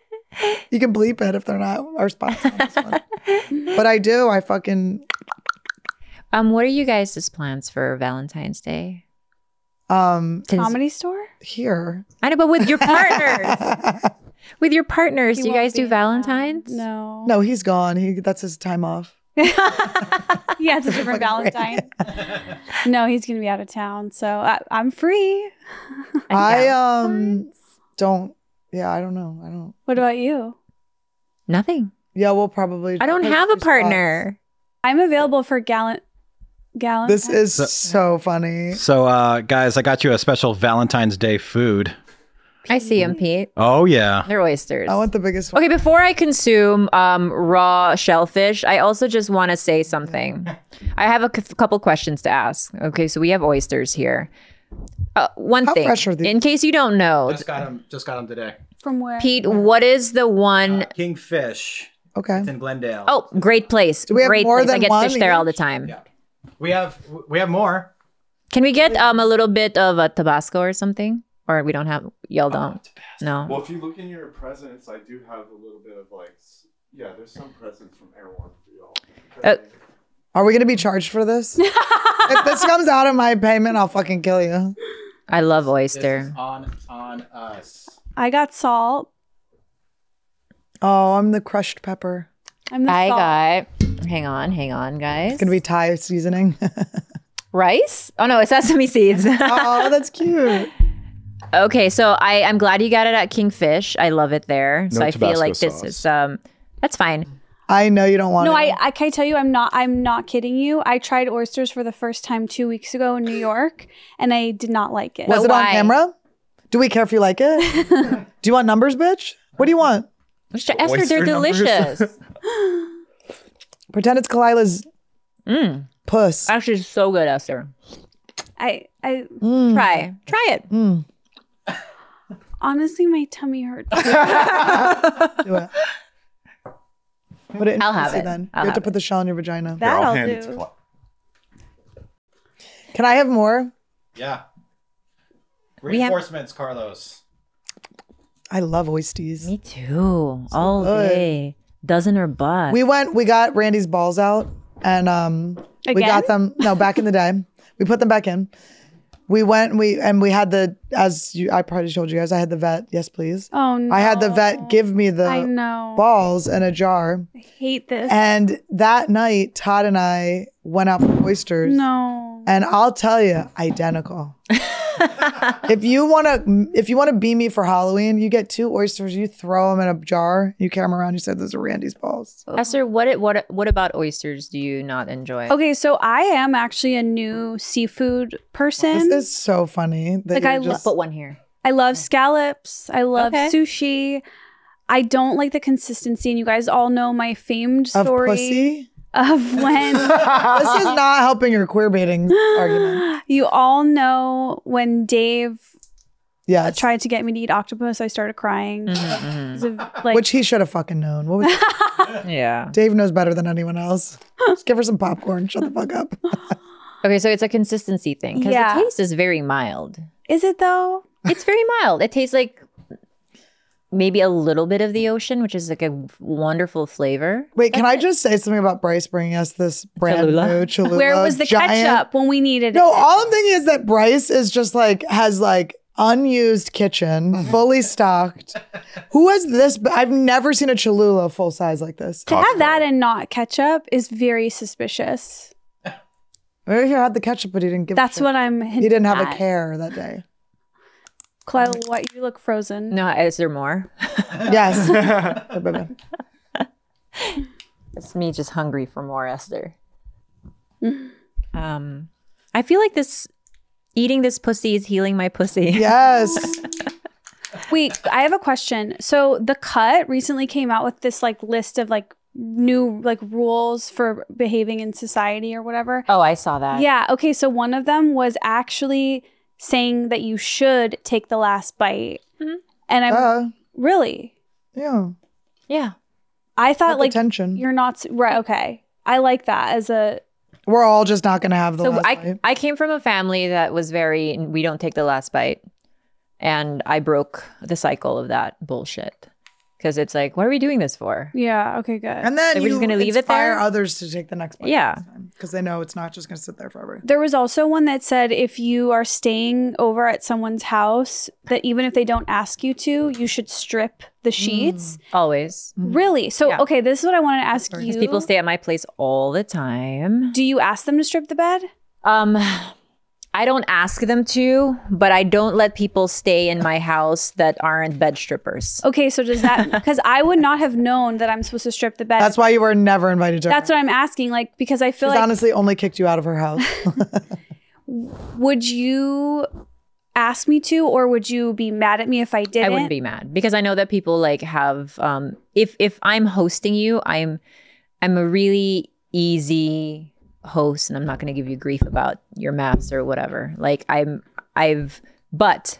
You can bleep it if they're not our sponsor on this one. But I do. I fucking um. What are you guys' plans for Valentine's Day? um Comedy store? here. I know, but with your partners, with your partners, He do you guys do in town. Valentine's? No. no, he's gone. He that's his time off. yeah, it's a different Fucking Valentine. no, he's gonna be out of town, so I, I'm free. I um don't. Yeah, I don't know. I don't. What about you? Nothing. Yeah, we'll probably. I don't have a two spots. partner. I'm available for gallant. Gallant. This is So- so funny. So, uh, guys, I got you a special Valentine's Day food. I see them, Pete. Oh yeah. They're oysters. I want the biggest one. Okay, before I consume um, raw shellfish, I also just want to say something. I have a c- couple questions to ask. Okay, so we have oysters here. Uh, one How thing, fresh are these? in case you don't know, Just got them. Just got them today. from where? Pete, what is the one Uh, Kingfish. Okay. It's in Glendale. Oh, great place. we have great more place. I get one fish there all the each? time. Yeah. We have we have more. Can we get um a little bit of a Tabasco or something? Or we don't have y'all don't. No. Well, if you look in your presents, I do have a little bit of like, s- yeah, there's some presents from Erewhon for y'all. Uh, Are we gonna be charged for this? if this comes out of my payment, I'll fucking kill you. I love This oyster. is on on us. I got salt. Oh, I'm the crushed pepper. I'm the I salt. got hang on, hang on, guys. It's gonna be Thai seasoning. rice? Oh no, it's sesame seeds. oh, that's cute. okay, so I I'm glad you got it at Kingfish. I love it there. so No I feel Tabasco like this sauce. is um that's fine. I know you don't want No, it. I, I can I tell you I'm not I'm not kidding you. I tried oysters for the first time two weeks ago in New York and I did not like it. Was But it on why? camera? Do we care if you like it? do you want numbers, bitch? What do you want? Let's Esther, they're numbers? delicious. Pretend it's Khalyla's mm. puss. Actually, it's so good, Esther. I I Mm. Try, try it. Mm. honestly my tummy hurts. Do it. Put it in I'll have it. Then I'll you have to put the shell in your vagina. That I'll I'll hand it to do. Can I have more? Yeah. We have- Reinforcements, Carlos. I love oysters. Me too. All good. day. Dozen or bust. We went. We got Randy's balls out, and um, we got them. No, back in the day, we put them back in. We went. And we and we had the as you. I probably told you guys. I had the vet. Yes, please. Oh no. I had the vet give me I the know. balls in a jar, I hate this. and that night Todd and I went out for oysters. no. And I'll tell you, identical. if you want to, if you want to be me for Halloween, you get two oysters, you throw them in a jar, you carry them around. You said those are Randy's balls. Esther, what what what about oysters do you not enjoy? Okay, so I am actually a new seafood person. This is so funny. That Like, I just, Put one here. I love scallops. I love Okay. sushi. I don't like the consistency, and you guys all know my famed of story pussy. Of when this is not helping your queer baiting argument. you all know when Dave Yeah, tried to get me to eat octopus. I started crying. Mm-hmm, 'Cause of, like, which he should have fucking known. What was Yeah. Dave knows better than anyone else. Just give her some popcorn. Shut the fuck up. Okay, so it's a consistency thing because Yeah. the taste is very mild. is it though? It's very mild. It tastes like maybe a little bit of the ocean, which is like a wonderful flavor. Wait, can I just say something about Bryce bringing us this brand Cholula? new Cholula? Where was the giant- ketchup when we needed No, it? No, all I'm thinking is that Bryce is just like has like unused kitchen, fully stocked. Who has this? I've never seen a Cholula full size like this. to have that and not ketchup is very suspicious. Maybe he had the ketchup, but he didn't give. a That's shit. what I'm. he didn't have a care that day. Clyle, what you look frozen. No, is there more? Yes. It's me just hungry for more Esther. um, I feel like this eating this pussy is healing my pussy. yes. Wait, I have a question. So the cut recently came out with this like list of like new like rules for behaving in society or whatever. Oh, I saw that. Yeah. Okay. So one of them was actually saying that you should take the last bite. Mhm. And I'm Uh, really, yeah. Yeah. I thought Got the like tension. you're not right. Okay. I like that as a, We're all just not gonna have the So last I bite. I came from a family that was very we don't take the last bite. And I broke the cycle of that bullshit. Cuz it's like what are we doing this for? yeah. Okay. Good. And then Like, we're you just gonna leave it inspire there? others to take the next bite. Yeah. Because they know it's not just gonna sit there forever. There was also one that said if you are staying over at someone's house, that even if they don't ask you to, you should strip the sheets. Always. Really? So, Yeah. okay, this is what I wanted to ask you. Because people stay at my place all the time. Do you ask them to strip the bed? Um I don't ask them to, but I don't let people stay in my house that aren't bed strippers. Okay, so does that because I would not have known that I'm supposed to strip the bed. That's why you were never invited to. That's her. what I'm asking. Like, because I feel She's like honestly only kicked you out of her house. would you ask me to, or would you be mad at me if I didn't? I wouldn't be mad because I know that people like have um if if I'm hosting you, I'm I'm a really easy host and I'm not going to give you grief about your maths or whatever. Like I'm I've but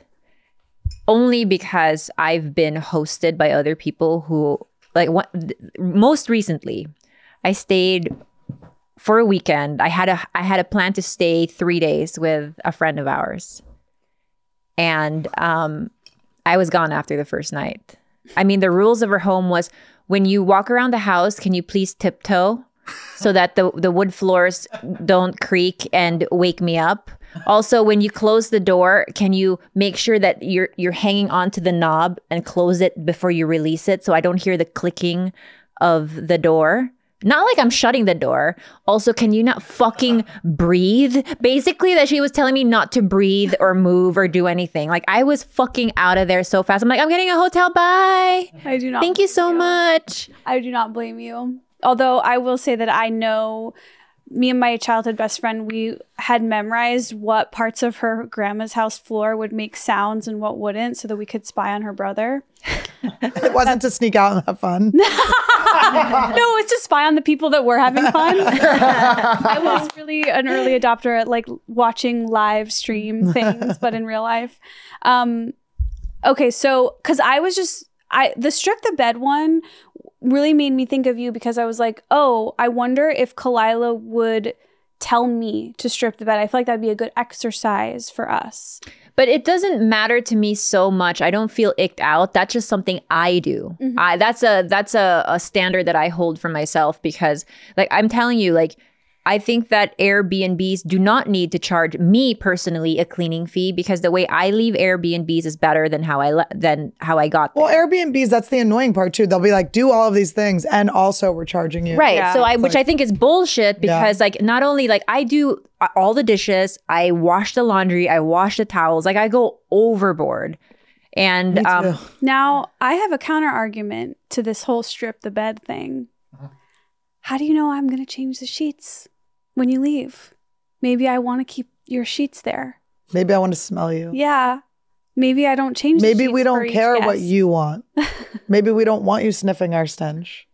only because I've been hosted by other people who like what most recently I stayed for a weekend. I had a I had a plan to stay three days with a friend of ours, and um, I was gone after the first night. I mean, the rules of her home was when you walk around the house, can you please tiptoe so that the the wood floors don't creak and wake me up. Also, when you close the door, can you make sure that you're you're hanging onto the knob and close it before you release it so I don't hear the clicking of the door? Not like I'm shutting the door. Also, can you not fucking breathe? Basically, that she was telling me not to breathe or move or do anything. Like I was fucking out of there so fast. I'm like, I'm getting a hotel. Bye. I do not. Thank you so much. I do not blame you. Although I will say that I know me and my childhood best friend, we had memorized what parts of her grandma's house floor would make sounds and what wouldn't so that we could spy on her brother. It wasn't to sneak out and have fun. no, it was to spy on the people that were having fun. I was really an early adopter at like watching live stream things, but in real life. Um, okay, so because I was just I the strip the bed one really made me think of you because I was like, oh, I wonder if Khalyla would tell me to strip the bed. I feel like that'd be a good exercise for us. But it doesn't matter to me so much. I don't feel icked out. That's just something I do. Mm-hmm. I that's a that's a, a standard that I hold for myself because like I'm telling you, like I think that Airbnbs do not need to charge me personally a cleaning fee because the way I leave Airbnbs is better than how I le- than how I got there. Well, Airbnbs, that's the annoying part too. They'll be like, do all of these things, and also we're charging you. Right. Yeah. So I, which I think is bullshit because like not only like I do all the dishes, I wash the laundry, I wash the towels, like I go overboard. And um. Now, I have a counter argument to this whole strip the bed thing. How do you know I'm going to change the sheets when you leave? Maybe I want to keep your sheets there. Maybe I want to smell you. Yeah. Maybe I don't change the Maybe we don't care what you want. Maybe we don't want you sniffing our stench.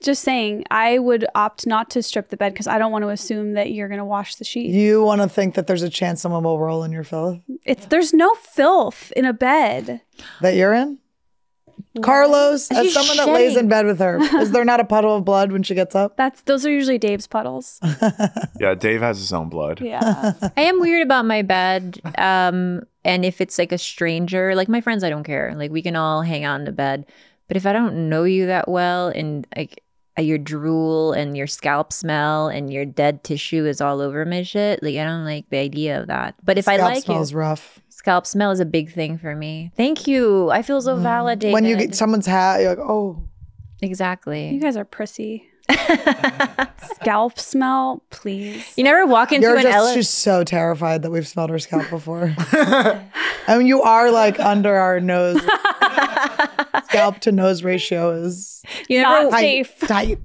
Just saying, I would opt not to strip the bed because I don't want to assume that you're going to wash the sheets. You want to think that there's a chance someone will roll in your filth It's there's no filth in a bed. that you're in? Carlos, as She's someone that lays in bed with her, is there not a puddle of blood when she gets up? That's those are usually Dave's puddles. Yeah, Dave has his own blood. Yeah. I am weird about my bed. Um and if it's like a stranger, like my friends I don't care. Like we can all hang out in the bed. But if I don't know you that well and like your drool and your scalp smell and your dead tissue is all over my shit, like I don't like the idea of that. But if I Scalp like you, smells rough. Scalp smell is a big thing for me. Thank you. I feel so validated. Mm. When you get someone's hat, you're like, oh, Exactly. you guys are prissy. Scalp smell, please. You never walk into you're an just elevator. she's so terrified that we've smelled her scalp before. I mean, you are like under our nose. scalp to nose ratio is You never, Not tight. safe. tight.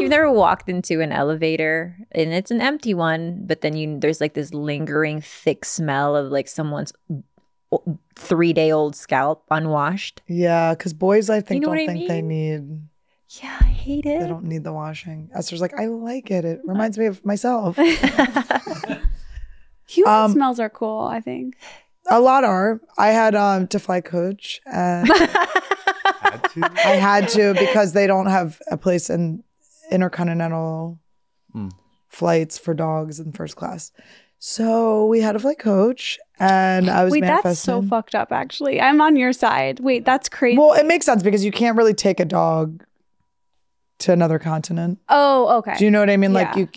You've never walked into an elevator and it's an empty one, but then you there's like this lingering thick smell of like someone's three day old scalp unwashed. Yeah, because boys, I think, you know don't what I think they need Yeah, I hate it. they don't need the washing. Esther's like, I like it. It reminds me of myself. Human Um, smells are cool, I think. A lot are. I had um to fly coach and Had to. I had to because they don't have a place in intercontinental Mm. flights for dogs in first class. So we had a flight coach and I was Wait, that's so fucked up actually. I'm on your side. Wait, that's crazy. well, it makes sense because you can't really take a dog to another continent. oh, okay. Do you know what I mean? Like you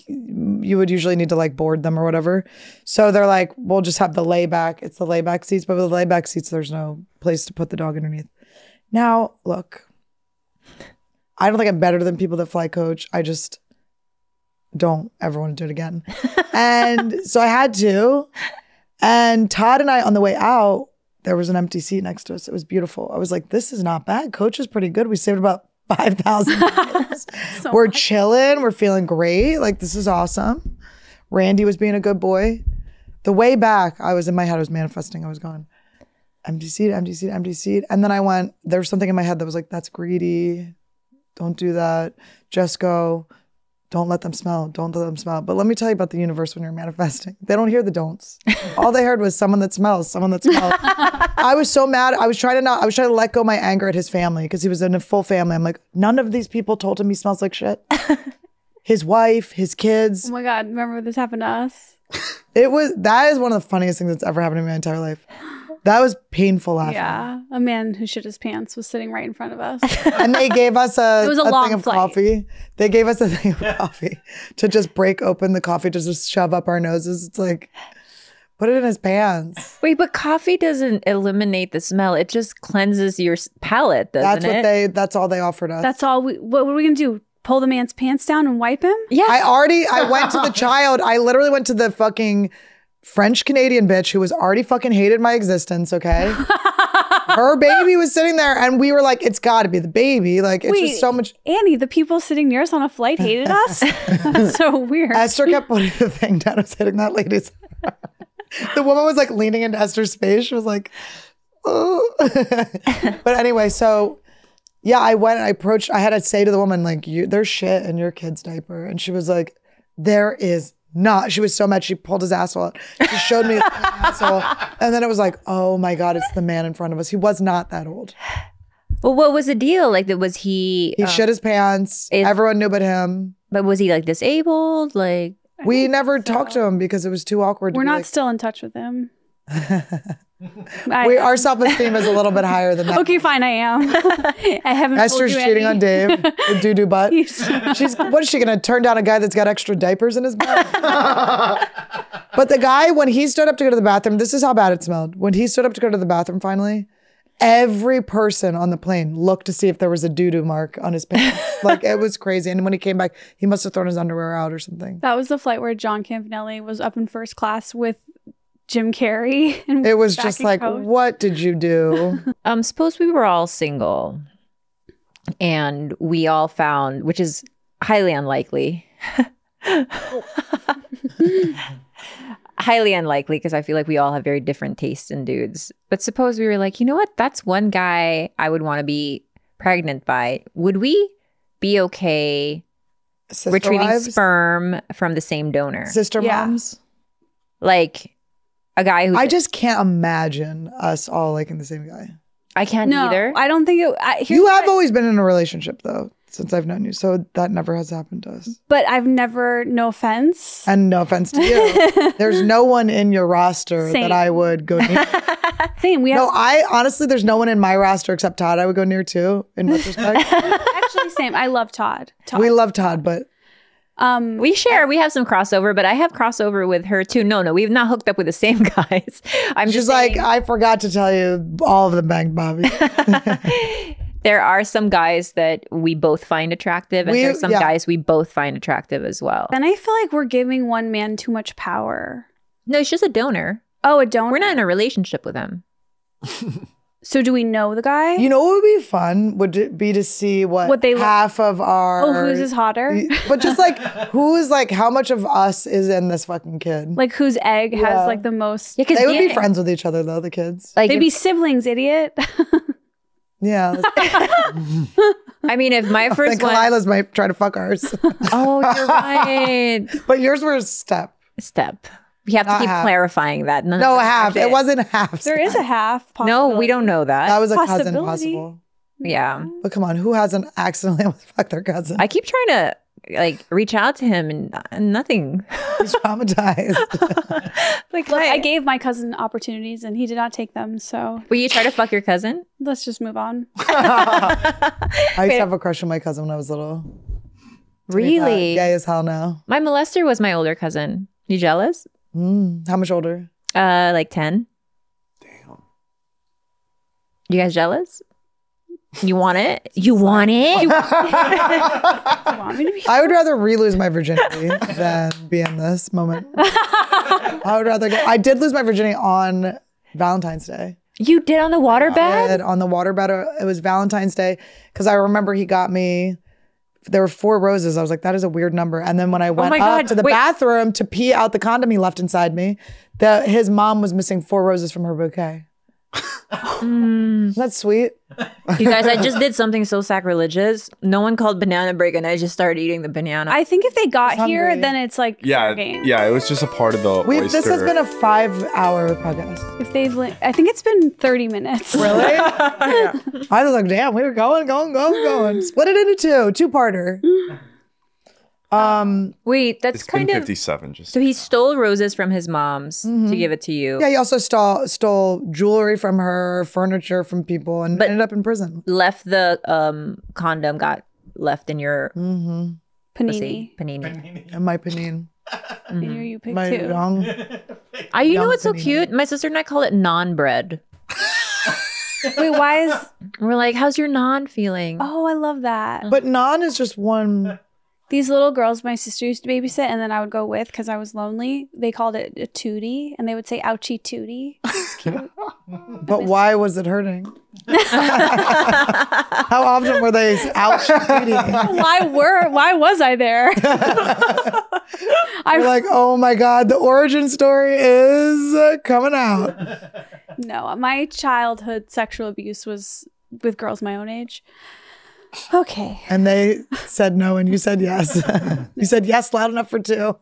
you would usually need to like board them or whatever. So they're like, we'll just have the layback. It's the layback seats, but with the layback seats, there's no place to put the dog underneath. Now, look, I don't think I'm better than people that fly coach. I just don't ever want to do it again. and so I had to. And Todd and I on the way out, there was an empty seat next to us. It was beautiful. I was like, this is not bad. Coach is pretty good. We saved about five thousand dollars. So We're much. chilling. We're feeling great. Like this is awesome. Randy was being a good boy. The way back, I was in my head. I was manifesting. I was going, empty seat, empty seat, empty seat. And then I went. There was something in my head that was like, "That's greedy. Don't do that. Just go. Don't let them smell. Don't let them smell." But let me tell you about the universe when you're manifesting. They don't hear the don'ts. All they heard was someone that smells. Someone that smells. I was so mad. I was trying to not. I was trying to let go my anger at his family because he was in a full family. I'm like, none of these people told him he smells like shit. his wife, his kids. Oh my god, remember this happened to us? It was that is one of the funniest things that's ever happened in my entire life. That was painful laughing. Yeah, a man who shit his pants was sitting right in front of us. And they gave us a, It was a thing long of flight. coffee. They gave us a thing of coffee to just break open the coffee to just shove up our noses. It's like put it in his pants. Wait, but coffee doesn't eliminate the smell. It just cleanses your palate, doesn't That's it? what they that's all they offered us. That's all we. What were we gonna do? Pull the man's pants down and wipe him? yeah. I already I went to the child. I literally went to the fucking French Canadian bitch who was already fucking hated my existence, okay? Her baby was sitting there and we were like, it's gotta be the baby. Like it's Wait. just so much Annie, the people sitting near us on a flight hated us. That's so weird. Esther kept putting the thing down. I was hitting that lady's. the woman was like leaning into Esther's space. She was like, oh. but anyway, so yeah, I went and I approached. I had to say to the woman, like, you, there's shit in your kid's diaper. And she was like, there is not. She was so mad. She pulled his asshole out. She showed me his asshole. And then it was like, oh my God, it's the man in front of us. He was not that old. well, what was the deal? Like, was he? He uh, shit his pants. is- Everyone knew but him. but was he like disabled? Like, We never talked to him because it was too awkward. We're be not like- still in touch with him. I- we, our self esteem is a little bit higher than that. okay, fine. I am. I haven't. told Esther's you cheating on. Dave with doo doo butt. She's what is she gonna turn down a guy that's got extra diapers in his butt? but the guy, when he stood up to go to the bathroom, this is how bad it smelled. When he stood up to go to the bathroom finally, every person on the plane looked to see if there was a doo doo mark on his pants. like it was crazy. And when he came back, he must have thrown his underwear out or something. That was the flight where John Campanelli was up in first class with Jim Carrey. And It was just in like, coach. what did you do? um, suppose we were all single, and we all found, which is highly unlikely. highly unlikely because I feel like we all have very different tastes in dudes. But suppose we were like, you know what? That's one guy I would want to be pregnant by. Would we be okay Sister retrieving wives? sperm from the same donor? Sister Yeah. moms? like a guy who I just can't imagine us all liking the same guy. I can't No, either. I don't think it. I, You have what- always been in a relationship though, since I've known you. So that never has happened to us. but I've never. No offense. And no offense to you. There's no one in your roster Same. that I would go near. Same. We have no, I honestly, there's no one in my roster except Todd I would go near too, in retrospect. actually same. I love Todd. Todd. we love Todd, but um, We share. We have some crossover, but I have crossover with her too. No, no, we've not hooked up with the same guys. I'm she's just like, I forgot to tell you, all of the banged Bobby. there are some guys that we both find attractive, and We- there's some yeah. guys we both find attractive as well. then I feel like we're giving one man too much power. No, it's just a donor. Oh, a donor. We're not in a relationship with him. So do we know the guy? You know what would be fun would it be to see what, What they look- half of our oh, whose is hotter? but just like who is like how much of us is in this fucking kid? Like whose egg Yeah. has like the most? Yeah, because they would be friends with each other though, the kids. Like, They'd if- be siblings, idiot. Yeah. I mean, if my first one, Khalyla's might try to fuck ours. oh, you're right. but yours were a step. Step. We have to keep half. clarifying that. None No, of half. have It wasn't half. there is a half. No, we don't know that. That was a cousin possible. yeah. But come on, who hasn't accidentally fucked their cousin? I keep trying to like reach out to him and, and nothing. He's traumatized. like, Look, hi. I gave my cousin opportunities and he did not take them. So Will you try to fuck your cousin? let's just move on. I used to have a crush on my cousin when I was little. Really? Gay as hell now. My molester was my older cousin. You jealous? Mm, how much older? Uh, like 10. Damn. You guys jealous? You want it? You want it? You want me to be? I would rather re-lose my virginity than be in this moment. I would rather get. I did lose my virginity on Valentine's Day. You did on the water bed? on the waterbed. It was Valentine's Day because I remember he got me. There were four roses. I was like, that is a weird number. And then when I oh went Oh my up God, to the wait. bathroom to pee out the condom he left inside me, the his mom was missing four roses from her bouquet. Mm. Isn't that sweet? You guys, I just did something so sacrilegious. No one called banana break, and I just started eating the banana. I think if they got He's here, hungry. then it's like Yeah, game. yeah. It was just a part of the We oyster. this has been a five-hour podcast. If they've, li- I think it's been thirty minutes. Really? I was like, damn, we were going, going, going, going. Split it into two, two-parter. Um, Wait, that's It's been kind of 57. Just so he stole roses from his mom's to give it to you. yeah, he also stole stole jewelry from her, furniture from people, and But- ended up in prison. Left the um condom got left in your Mm-hmm. pussy Panini. panini. And my panine, In your you pick my too. young. I, you know Young what's so cute? My sister and I call it non bread. Wait, why is? We're like, how's your non feeling? Oh, I love that. But non is just one. These little girls my sister used to babysit, and then I would go with because I was lonely. They called it a tootie, and they would say "ouchie tootie." It's cute. But why was it hurting? How often were they out shooting? why were? Why was I there? You're like, oh my god, the origin story is uh, coming out. No, my childhood sexual abuse was with girls my own age. Okay. And they said no, and you said yes. you said yes loud enough for two.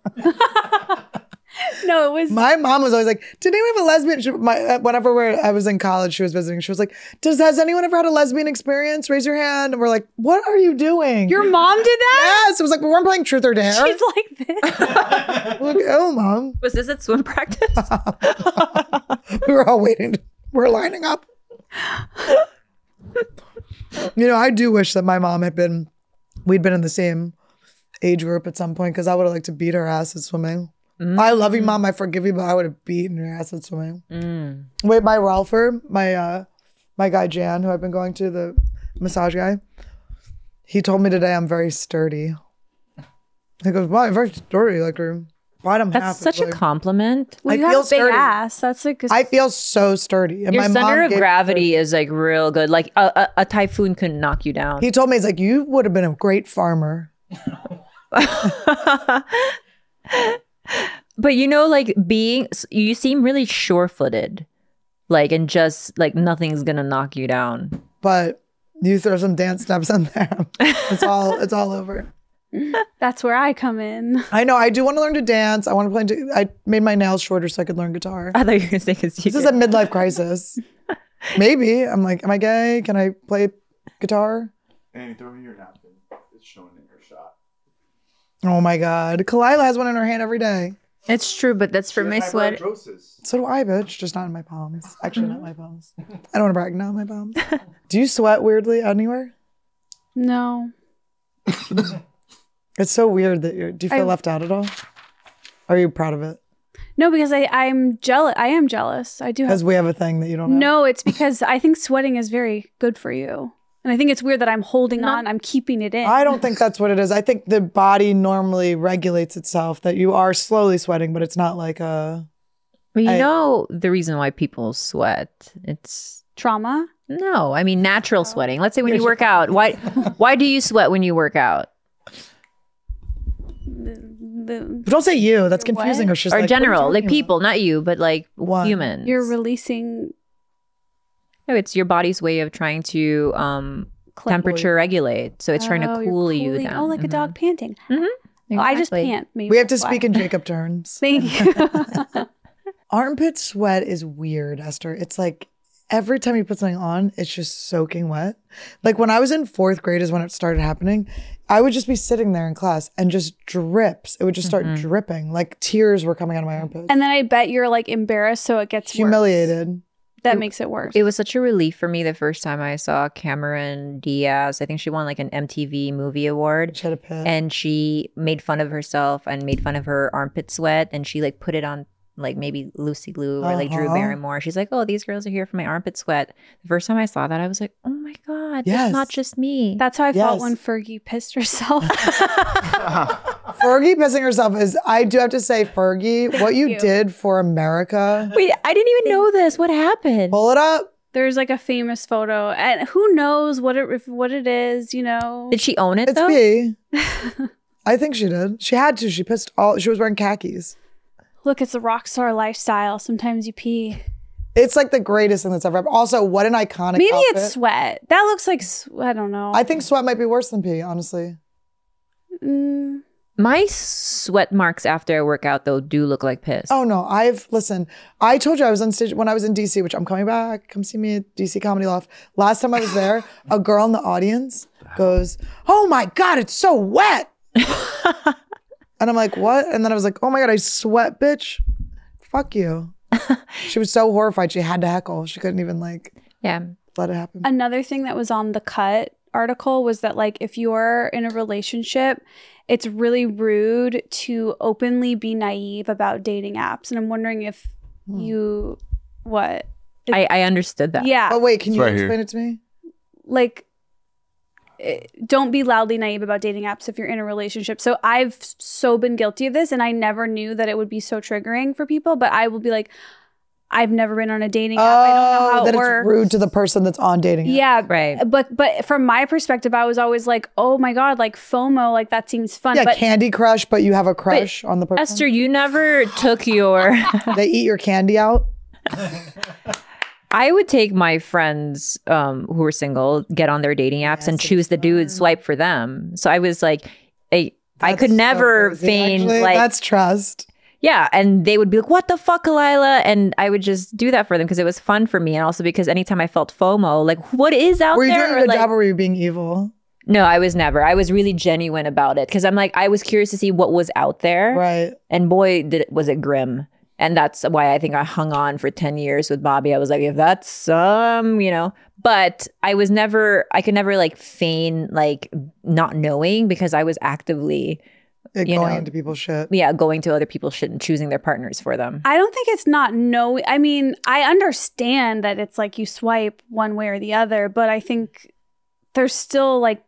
No, it was My mom was always like, "Did anyone have a lesbian?" She, my, uh, whenever we're, I was in college, she was visiting. She was like, "Does has anyone ever had a lesbian experience? Raise your hand." And we're like, "What are you doing?" your mom did that. yes. It was like we weren't playing truth or dare. She's like this. We're like, oh, mom. Was this at swim practice? We were all waiting. We're lining up. You know, I do wish that my mom had been. We'd been in the same age group at some point because I would have liked to beat her ass at swimming. I love you, mom. I forgive you, but I would have beaten your ass at swimming. Mm. Wait, my Ralpher, my uh, my guy Jan, who I've been going to, the massage guy, he told me today I'm very sturdy. He goes, "Wow, you're very sturdy. Like your bottom half." That's is such a like- compliment. Well, I you have feel a big sturdy. ass. That's like a I feel so sturdy. And Your my center mom of gave- gravity is like real good. Like a, a, a typhoon couldn't knock you down. He told me he's like, you would have been a great farmer. but you know, like being, you seem really sure footed. Like, and just like nothing's gonna knock you down. But you throw some dance steps in there, it's all it's all over. That's where I come in. I know. I do want to learn to dance. I want to play. I made my nails shorter so I could learn guitar. I thought you were gonna say because you This is a midlife crisis. Maybe I'm like, am I gay? Can I play guitar? Hey, throw me your napkin. It's showing in your shot. Oh my god, Khalyla has one in her hand every day. It's true, but that's for my sweat. So do I, bitch. Just not in my palms. Actually, not my palms. Mm-hmm. I don't want to brag. Not in my palms. do you sweat weirdly anywhere? No. It's so weird that you're. do you feel I- left out at all? Are you proud of it? No, because I, I'm jealous. I am jealous. I do have Because we have a thing that you don't have. No, it's because I think sweating is very good for you. And I think it's weird that I'm holding Not- on, I'm keeping it in. I don't think that's what it is. I think the body normally regulates itself. That you are slowly sweating, but it's not like a. But you I- know the reason why people sweat. It's Trauma. no, I mean natural oh. sweating. Let's say when you work out. Why why do you sweat when you work out? The, Don't say you. That's confusing. what? Or just or like, general, what are you like talking people, not you, but like One. humans. you're releasing no, it's your body's way of trying to um cl- temperature regulate. So it's trying Oh, to cool you down. Oh, like a dog panting. Mm-hmm. Well, I just pant. Maybe? We have to that's speak in Jacob terms. Thank you. Armpit sweat is weird, Esther. It's like every time you put something on, it's just soaking wet. Like when I was in fourth grade is when it started happening. I would just be sitting there in class and just drips. It would just start Mm-hmm. dripping. Like tears were coming out of my armpits. and then I bet you're like embarrassed, so it gets worse. Humiliated. That makes it worse. It was such a relief for me the first time I saw Cameron Diaz. I think she won like an MTV Movie Award. She had a pit. and she made fun of herself and made fun of her armpit sweat and she like put it on like maybe Lucy Liu or like Drew Uh-huh. Barrymore. She's like, "Oh, these girls are here for my armpit sweat." The first time I saw that, I was like, "Oh my god, Yes. it's not just me." That's how I felt Yes. when Fergie pissed herself. Fergie pissing herself is, I do have to say, Fergie, what you, you. did for America, Wait, I didn't even know this. What happened? pull it up. There's like a famous photo, and who knows what it if, what it is? You know, Did she own it It's though? I think she did. She had to. She pissed all, she was wearing khakis. Look, it's a rock star lifestyle. Sometimes you pee. It's like the greatest thing that's ever happened. Also, what an iconic Maybe outfit. it's sweat. That looks like I don't know. I think sweat might be worse than pee, honestly. Mm, My sweat marks after I work out though do look like piss. Oh no, I've listen. I told you I was on stage when I was in DC, which I'm coming back. Come see me at DC Comedy Loft. Last time I was there, a girl in the audience goes, "Oh my god, it's so wet." and I'm like, what? And then I was like, oh my God, I sweat, bitch. Fuck you. she was so horrified. She had to heckle. She couldn't even like Yeah. let it happen. Another thing that was on the cut article was that like if you're in a relationship, it's really rude to openly be naive about dating apps. And I'm wondering if Hmm. you what? I, I understood that. Yeah. Oh wait, can It's you right here. explain it to me? like Eh, don't be loudly naive about dating apps if you're in a relationship. So I've so been guilty of this and I never knew that it would be so triggering for people, but I will be like I've never been on a dating app. I don't know oh, how Oh, that it works. it's rude to the person that's on dating. app. Yeah, Right. But but from my perspective, I was always like, "Oh my god, like FOMO, like that seems fun." Yeah, but Candy Crush, but you have a crush on the person. Esther, you never took your. they eat your candy out. I would take my friends um, who were single, get on their dating apps, and choose the dude, swipe for them. So I was like, I, I could so never crazy. feign Actually, like that's trust. Yeah, and they would be like, "What the fuck, Khalyla?" And I would just do that for them because it was fun for me, and also because anytime I felt FOMO, like, what is out Were you there? doing a good like- job or were you being evil? no, I was never. I was really genuine about it because I'm like, I was curious to see what was out there, Right. and boy, did it, was it grim. And that's why I think I hung on for ten years with Bobby. I was like, if that's um, you know, but I was never. I could never like feign like not knowing because I was actively, It You going know. into people's shit. yeah, going to other people's shit and choosing their partners for them. I don't think it's not no. I mean, I understand that it's like you swipe one way or the other, but I think there's still like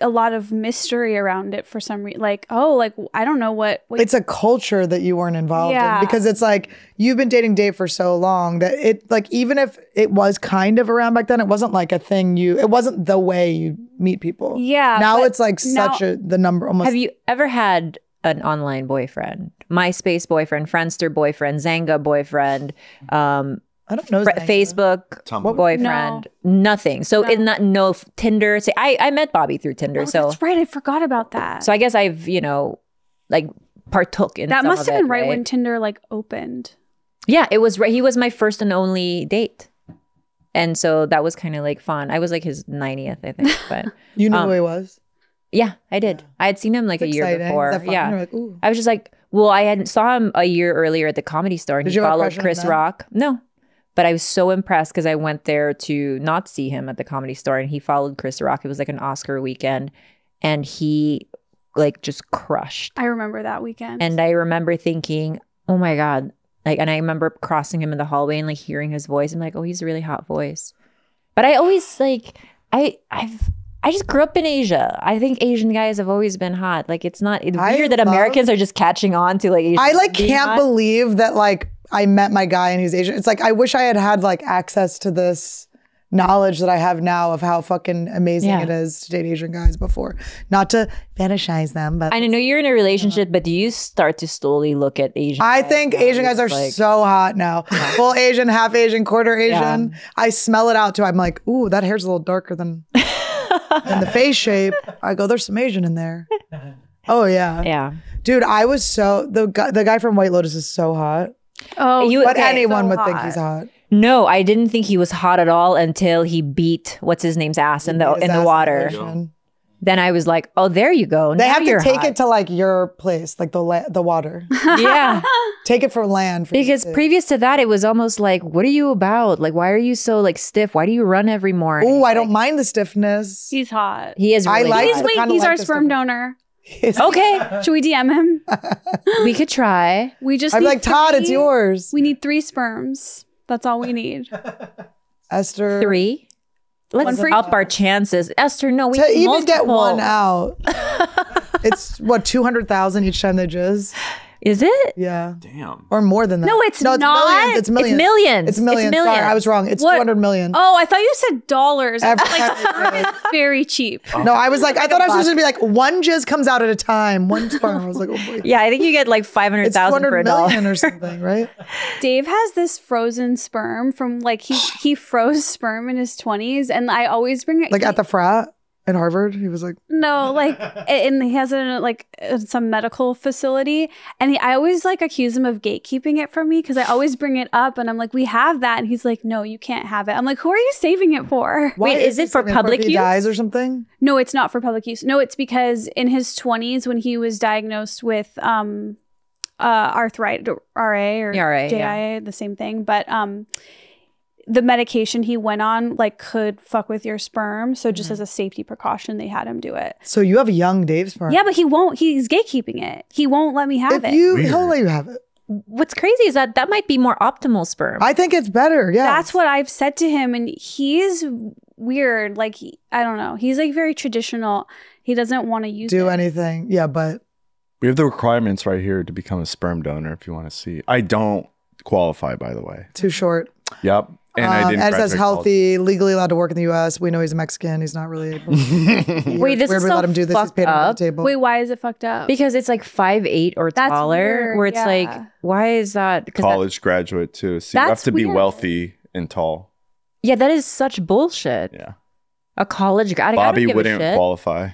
a lot of mystery around it for some reason. Like, oh, like I don't know what. what It's a culture that you weren't involved Yeah. in because it's like you've been dating Dave for so long that it like even if it was kind of around back then, it wasn't like a thing you it wasn't the way you meet people. yeah. now it's like now- such a the number almost Have you ever had an online boyfriend? MySpace boyfriend, Friendster boyfriend, Xanga boyfriend, um, I don't know Fr- Facebook Tumblr. boyfriend, nothing. So No. in that no f- Tinder. Say I I met Bobby through Tinder. Oh, so that's right. I forgot about that. so I guess I've you know like partook in that some must of have it, been right, when Tinder like opened. yeah it was right. He was my first and only date. And so that was kind of like fun. I was like his 90th, I think. But You knew um, who he was. yeah, I did. I had seen him like It's a year exciting. Is before. Yeah. Like. I was just like, well, I had saw him a year earlier at the comedy store and Did he you followed crush on him Chris? Rock. No. But I was so impressed because I went there to not see him at the comedy store and he followed Chris Rock. It was like an Oscar weekend and he like just crushed. I remember that weekend. And I remember thinking, oh my God. Like, and I remember crossing him in the hallway and like hearing his voice. I'm like, oh, he's a really hot voice. But I always like, I, I've, I just grew up in Asia. I think Asian guys have always been hot. Like, it's not it's I weird that love- Americans are just catching on to like Asian I like can't hot. believe that like I met my guy and he's Asian. It's like I wish I had had like access to this knowledge that I have now of how fucking amazing Yeah. it is to date Asian guys before. Not to fetishize them, but I know you're in a relationship, but do you start to slowly look at Asian? I think? Asian guys are like- so hot now. Full Asian, half Asian, quarter Asian. I smell it out too. I'm like, ooh, that hair's a little darker than, than the face shape. I go, there's some Asian in there. Oh yeah. Yeah. Dude, I was so the guy the guy from White Lotus is so hot. Oh, You- But Okay. anyone so would think he's hot. No, I didn't think he was hot at all until he beat what's his name's ass in the in the water. Then I was like, oh, there you go. They Now have to you're take hot. it to like your place, like the la- the water. yeah. take it from land. For Because previous to that, it was almost like, what are you about? Like, why are you so like stiff? Why do you run every morning? oh, I don't mind the stiffness. he's hot. He is. I like He's hot. wait, kinda he's like our sperm stuff- donor. Okay, Should we DM him? we could try. We just I'm need like Todd, it's yours. We need three sperms. That's all we need. Esther, Three. Let's One up each. our chances, Esther. No, we to need even get one out. it's what two hundred thousand each time they jizz. Is it? Yeah, Damn. or more than that. No, it's no, it's not. Millions. It's millions. It's millions. It's millions. Sorry, I was wrong. It's What? two hundred million. Oh, I thought you said dollars. Every like, time very cheap. Oh. No, I was like, I thought I was supposed to be like one jizz comes out at a time, one sperm. I was like, oh boy, Yeah, I think you get like 500,000 it's two thousand for a dollar. million or something, right? Dave has this frozen sperm from like he he froze sperm in his twenties, and I always bring it Like at the frat At Harvard, he was like, No, like, and he has it in like in some medical facility, and he, I always like accuse him of gatekeeping it from me because I always bring it up, and I'm like, we have that, and he's like, no, you can't have it. I'm like, who are you saving it for? Why Wait, is it for public use? dies or something? No, it's not for public use. No, it's because in his 20s when he was diagnosed with um uh arthritis RA or RA, JIA, yeah. the same thing, but um the medication he went on like could fuck with your sperm, so Mm-hmm. just as a safety precaution they had him do it. So you have a young Dave sperm. Yeah, but he won't he's gatekeeping it. He won't let me have If it. you, Weird. he'll let you have it. What's crazy is that that might be more optimal sperm. I think it's better. Yeah. That's what I've said to him and he's weird like he, I don't know. He's like very traditional. He doesn't want to use do it. anything. Yeah, but We have the requirements right here to become a sperm donor if you want to see. I don't qualify, by the way. too short. Yep. And I Um, didn't as as graduate healthy, legally allowed to work in the U.S. We know he's a Mexican. He's not really able. college. Wait, this Where is we so let him do this. He's fucked paid up. the table. Wait, why is it fucked up? because it's like five eight or That's taller, weird, where it's like, why is that- college graduate too. So you have to be weird. wealthy and tall. yeah, that is such bullshit. Yeah. A college guy, I don't Bobby give wouldn't shit. qualify.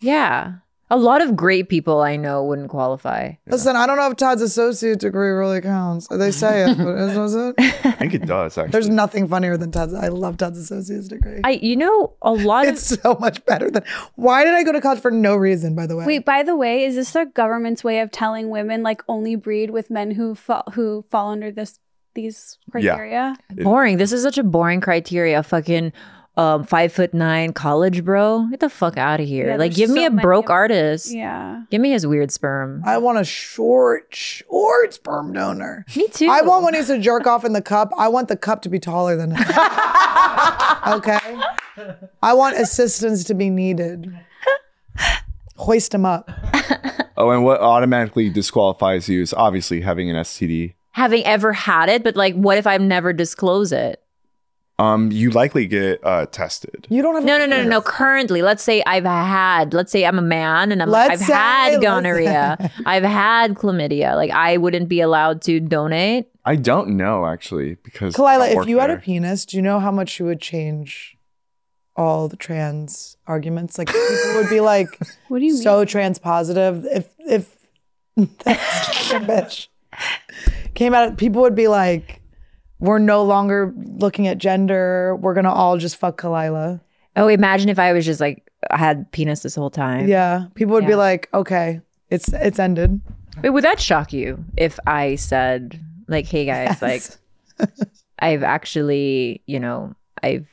Yeah, a lot of great people I know wouldn't qualify. Listen, I don't know if Todd's associate degree really counts. They say it, but is, is it? I think it does actually. There's nothing funnier than Todd's. I love Todd's associate's degree. I, you know, a lot it's of so much better than. Why did I go to college for no reason? By the way, Wait, by the way, is this the government's way of telling women like only breed with men who fall who fall under this these criteria? Yeah. boring. This is such a boring criteria. Fucking um, five foot nine college bro. Get the fuck out of here. Yeah, like, there's give me a broke of- artist. Yeah. Give me his weird sperm. I want a short, short sperm donor. me too. I want when he's to jerk off in the cup. I want the cup to be taller than him. okay. I want assistance to be needed. Hoist him up. Oh, and what automatically disqualifies you is obviously having an STD. having ever had it, but like, what if I never disclose it? Um, you likely get uh, tested. You don't have No, no, no, no, no. Currently, let's say I've had, let's say I'm a man and I'm like, Let's I've say- had gonorrhea, I've had chlamydia. Like, I wouldn't be allowed to donate. I don't know actually because Khalyla, if work you had a penis, do you know how much you would change all the trans arguments? Like people would be like What do you mean? so trans positive. If if that's such a bitch came out, people would be like, "We're no longer looking at gender. We're gonna all just fuck Khalyla." Oh, imagine if I was just like, I had penis this whole time. Yeah, people would be like, "Okay, it's it's ended." Wait, would that shock you if I said, like, hey guys, like, I've actually, you know, I've,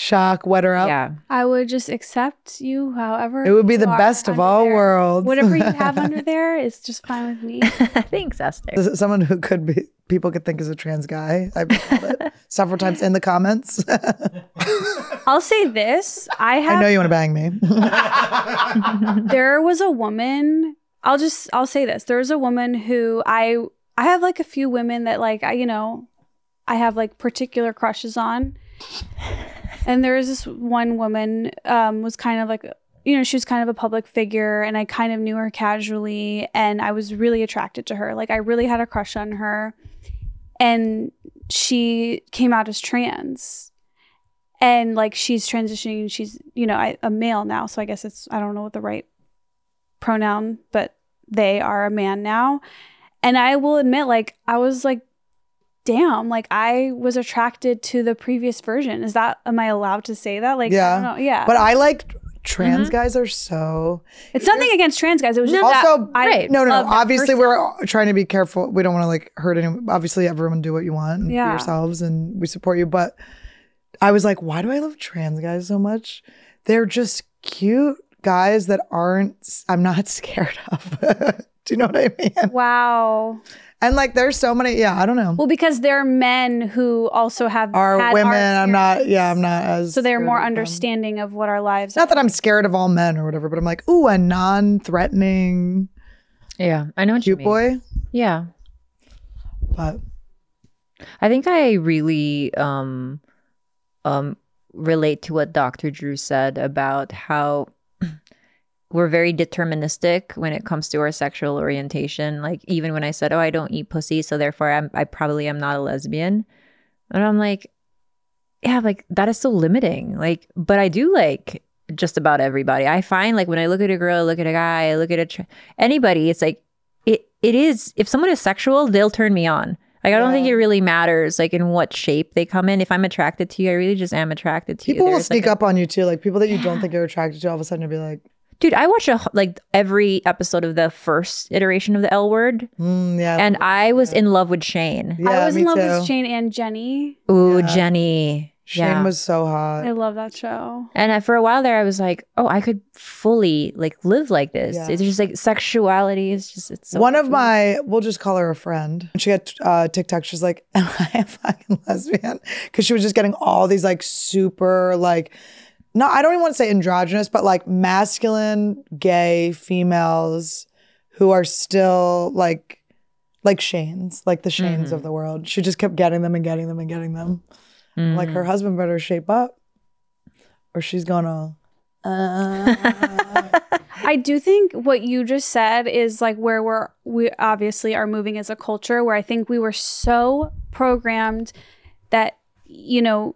Shock, wet her up. yeah. I would just accept you however. It would be you the best of all there. worlds. Whatever you have under there is just fine with me. Thanks, Esther. This is Someone who could be people could think is a trans guy. I've called it several times in the comments. I'll say this. I have I know you want to bang me. there was a woman i'll just i'll say this there was a woman who i i have like a few women that like i you know i have like particular crushes on and there was this one woman um was kind of like you know she was kind of a public figure and i kind of knew her casually and i was really attracted to her. Like i really had a crush on her and she came out as trans. And like she's transitioning she's you know I, a male now so i guess it's i don't know what the right pronoun but they are a man now. And i will admit like i was like damn like i was attracted to the previous version is that am i allowed to say that like Yeah. I don't know. yeah But I like trans Mm-hmm. guys are so it's nothing against trans guys it was just Also- that I no no no. Obviously we're trying to be careful. We don't want to like hurt anyone. Obviously everyone do what you want and be Yeah. yourselves and we support you. But I was like, why do I love trans guys so much? They're just cute guys that aren't I'm not scared of. do you know what I mean? wow And like there's so many, yeah, I don't know. well because they're men who also have Are had women, our I'm not yeah, I'm not as so they're more of them. understanding of what our lives Not are that I'm scared of all men or whatever, but I'm like, ooh, a non-threatening Yeah, I know what you cute mean. boy. Yeah. But I think I really um um relate to what Dr. Drew said about how we're very deterministic when it comes to our sexual orientation. Like even when I said, "Oh, I don't eat pussy, so therefore I'm I probably am not a lesbian." And I'm like, yeah, like that is so limiting. Like, but I do like just about everybody. I find like when I look at a girl, I look at a guy, I look at a tr- anybody, it's like it it is if someone is sexual, they'll turn me on. Like I don't think it really matters like in what shape they come in. If I'm attracted to you, I really just am attracted to People you. People will There's, like, sneak up on you too. Like people that you don't think you're attracted to, all of a sudden you'll be like, Dude, I watched a, h- like every episode of the first iteration of the L word, mm, yeah. and I was in love with Shane. yeah, I was in love too. with Shane and Jenny. Ooh, Yeah. Jenny. Shane yeah. was so hot. I love that show. and I, for a while there, I was like, oh, I could fully like live like this. Yeah. It's just like sexuality is just it's so One of my, we'll just call her a friend. She got uh, TikTok. She's like, "Am I a fucking lesbian?" Because she was just getting all these like super like, no, I don't even want to say androgynous, but like masculine gay females who are still like, like Shanes, like the Shanes Mm-hmm. of the world. She just kept getting them and getting them and getting them. Like Mm-hmm. her husband better shape up, or she's gonna. Uh, I do think what you just said is like where we're we obviously are moving as a culture where I think we were so programmed that you know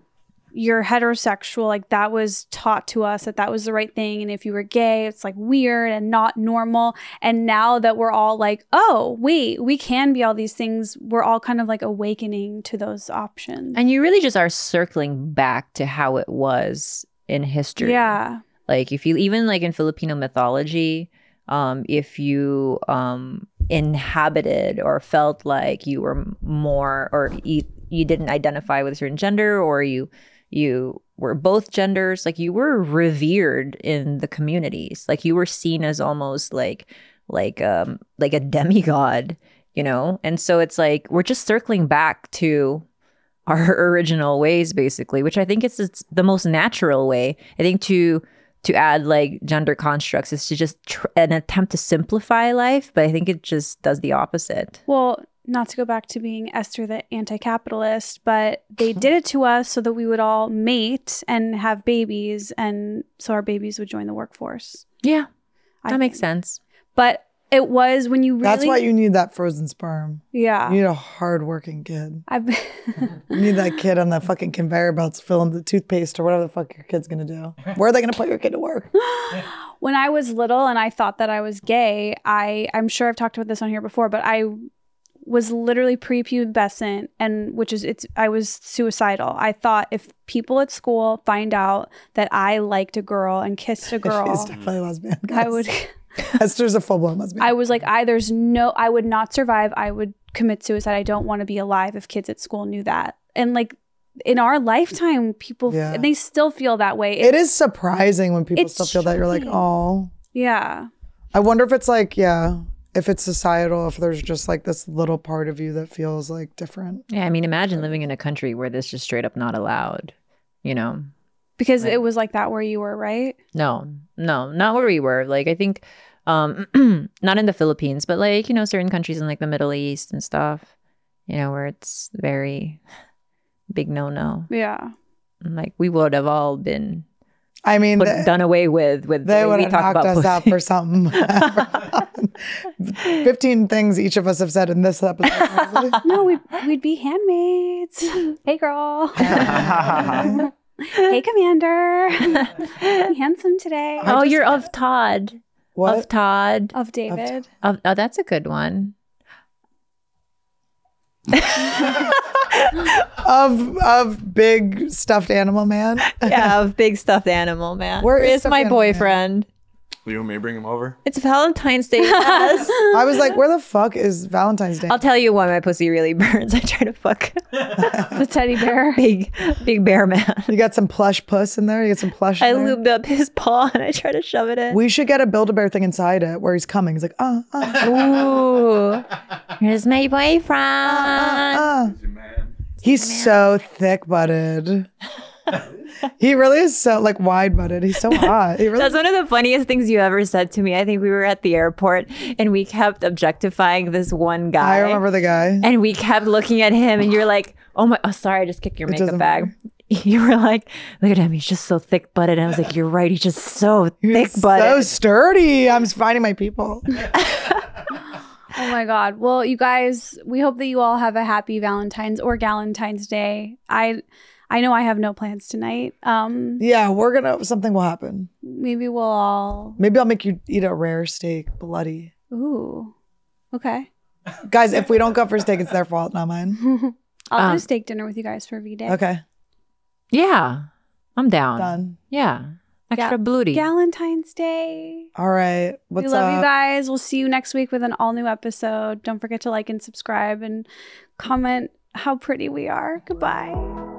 you're heterosexual like that was taught to us that that was the right thing. And if you were gay it's like weird and not normal. And now that we're all like oh wait we can be all these things we're all kind of like awakening to those options. And you really just are circling back to how it was in history. yeah. Like if you even like in Filipino mythology, um, if you um inhabited or felt like you were more or you, you didn't identify with a certain gender or you you were both genders, like you were revered in the communities. Like you were seen as almost like like um like a demigod, you know? And so it's like we're just circling back to our original ways basically which i think is it's the most natural way i think to to add like gender constructs is to just tr- an attempt to simplify life but i think it just does the opposite Well, not to go back to being Esther the anti capitalist, but they did it to us so that we would all mate and have babies, and so our babies would join the workforce. yeah I that makes think. sense But it was when you really. That's why you need that frozen sperm. Yeah. You need a hardworking kid. I've You need that kid on the fucking conveyor belts filling the toothpaste or whatever the fuck your kid's gonna do. Where are they gonna put your kid to work? when I was little and I thought that I was gay, I I'm sure I've talked about this on here before, but I was literally prepubescent and which is it's I was suicidal. I thought if people at school find out that I liked a girl and kissed a She's girl, definitely a lesbian. I would Esther's a full blown lesbian. I was like I there's no I would not survive. I would commit suicide. I don't want to be alive if kids at school knew that. And like in our lifetime people Yeah. they still feel that way. it is surprising when people still feel that. You're like, oh. yeah. I wonder if it's like, yeah, if it's societal, if there's just like this little part of you that feels like different. yeah i mean imagine living in a country where this is straight up not allowed you know Because it was like that where you were, right? No, no, not where we were. Like I think um not in the Philippines, but like, you know, certain countries in like the Middle East and stuff, you know, where it's very big no no. Yeah. Like we would have all been I mean, put, th- done away with with they the would we have talk knocked about us out for something. 15 things each of us have said in this episode. No, we'd, we'd be handmaids. Hey, girl. hey, Commander. Handsome today. Oh, you're of Todd. Of? Todd. Of David. Of, oh, that's a good one. Of of big stuffed animal man. Yeah, of big stuffed animal, man. Where is is my animal man? boyfriend? You want me to bring him over? It's Valentine's Day. Yes. I was like, where the fuck is Valentine's Day? I'll tell you why my pussy really burns. I try to fuck The teddy bear. big, big bear man. You got some plush puss in there. You got some plush. in I there? lubed up his paw and I try to shove it in. We should get a Build a Bear thing inside it where he's coming. He's like, uh, uh, Ooh, here's my boyfriend. uh. He's so thick butted. He really is so like wide butted. He's so hot. He really That's one of the funniest things you ever said to me. I think we were at the airport and we kept objectifying this one guy. I remember the guy. And we kept looking at him, and you're like, "Oh my! Oh, sorry, I just kicked your It makeup doesn't bag." You were like, "Look at him! He's just so thick butted." And I was like, "You're right. He's just so thick butted. so sturdy. I'm finding my people. Oh my God. Well, you guys, we hope that you all have a happy Valentine's or Galentine's Day. I I know I have no plans tonight. Um, Yeah, we're gonna something will happen. maybe we'll all. Maybe I'll make you eat a rare steak, bloody. Ooh, okay. Guys, if we don't go for steak, it's their fault, not mine. I'll do Um, a steak dinner with you guys for V Day. Okay, Yeah, I'm down. done. Yeah, extra Ga- booty. Valentine's Day. All right. What's we love up? you guys. We'll see you next week with an all new episode. Don't forget to like and subscribe and comment how pretty we are. Goodbye.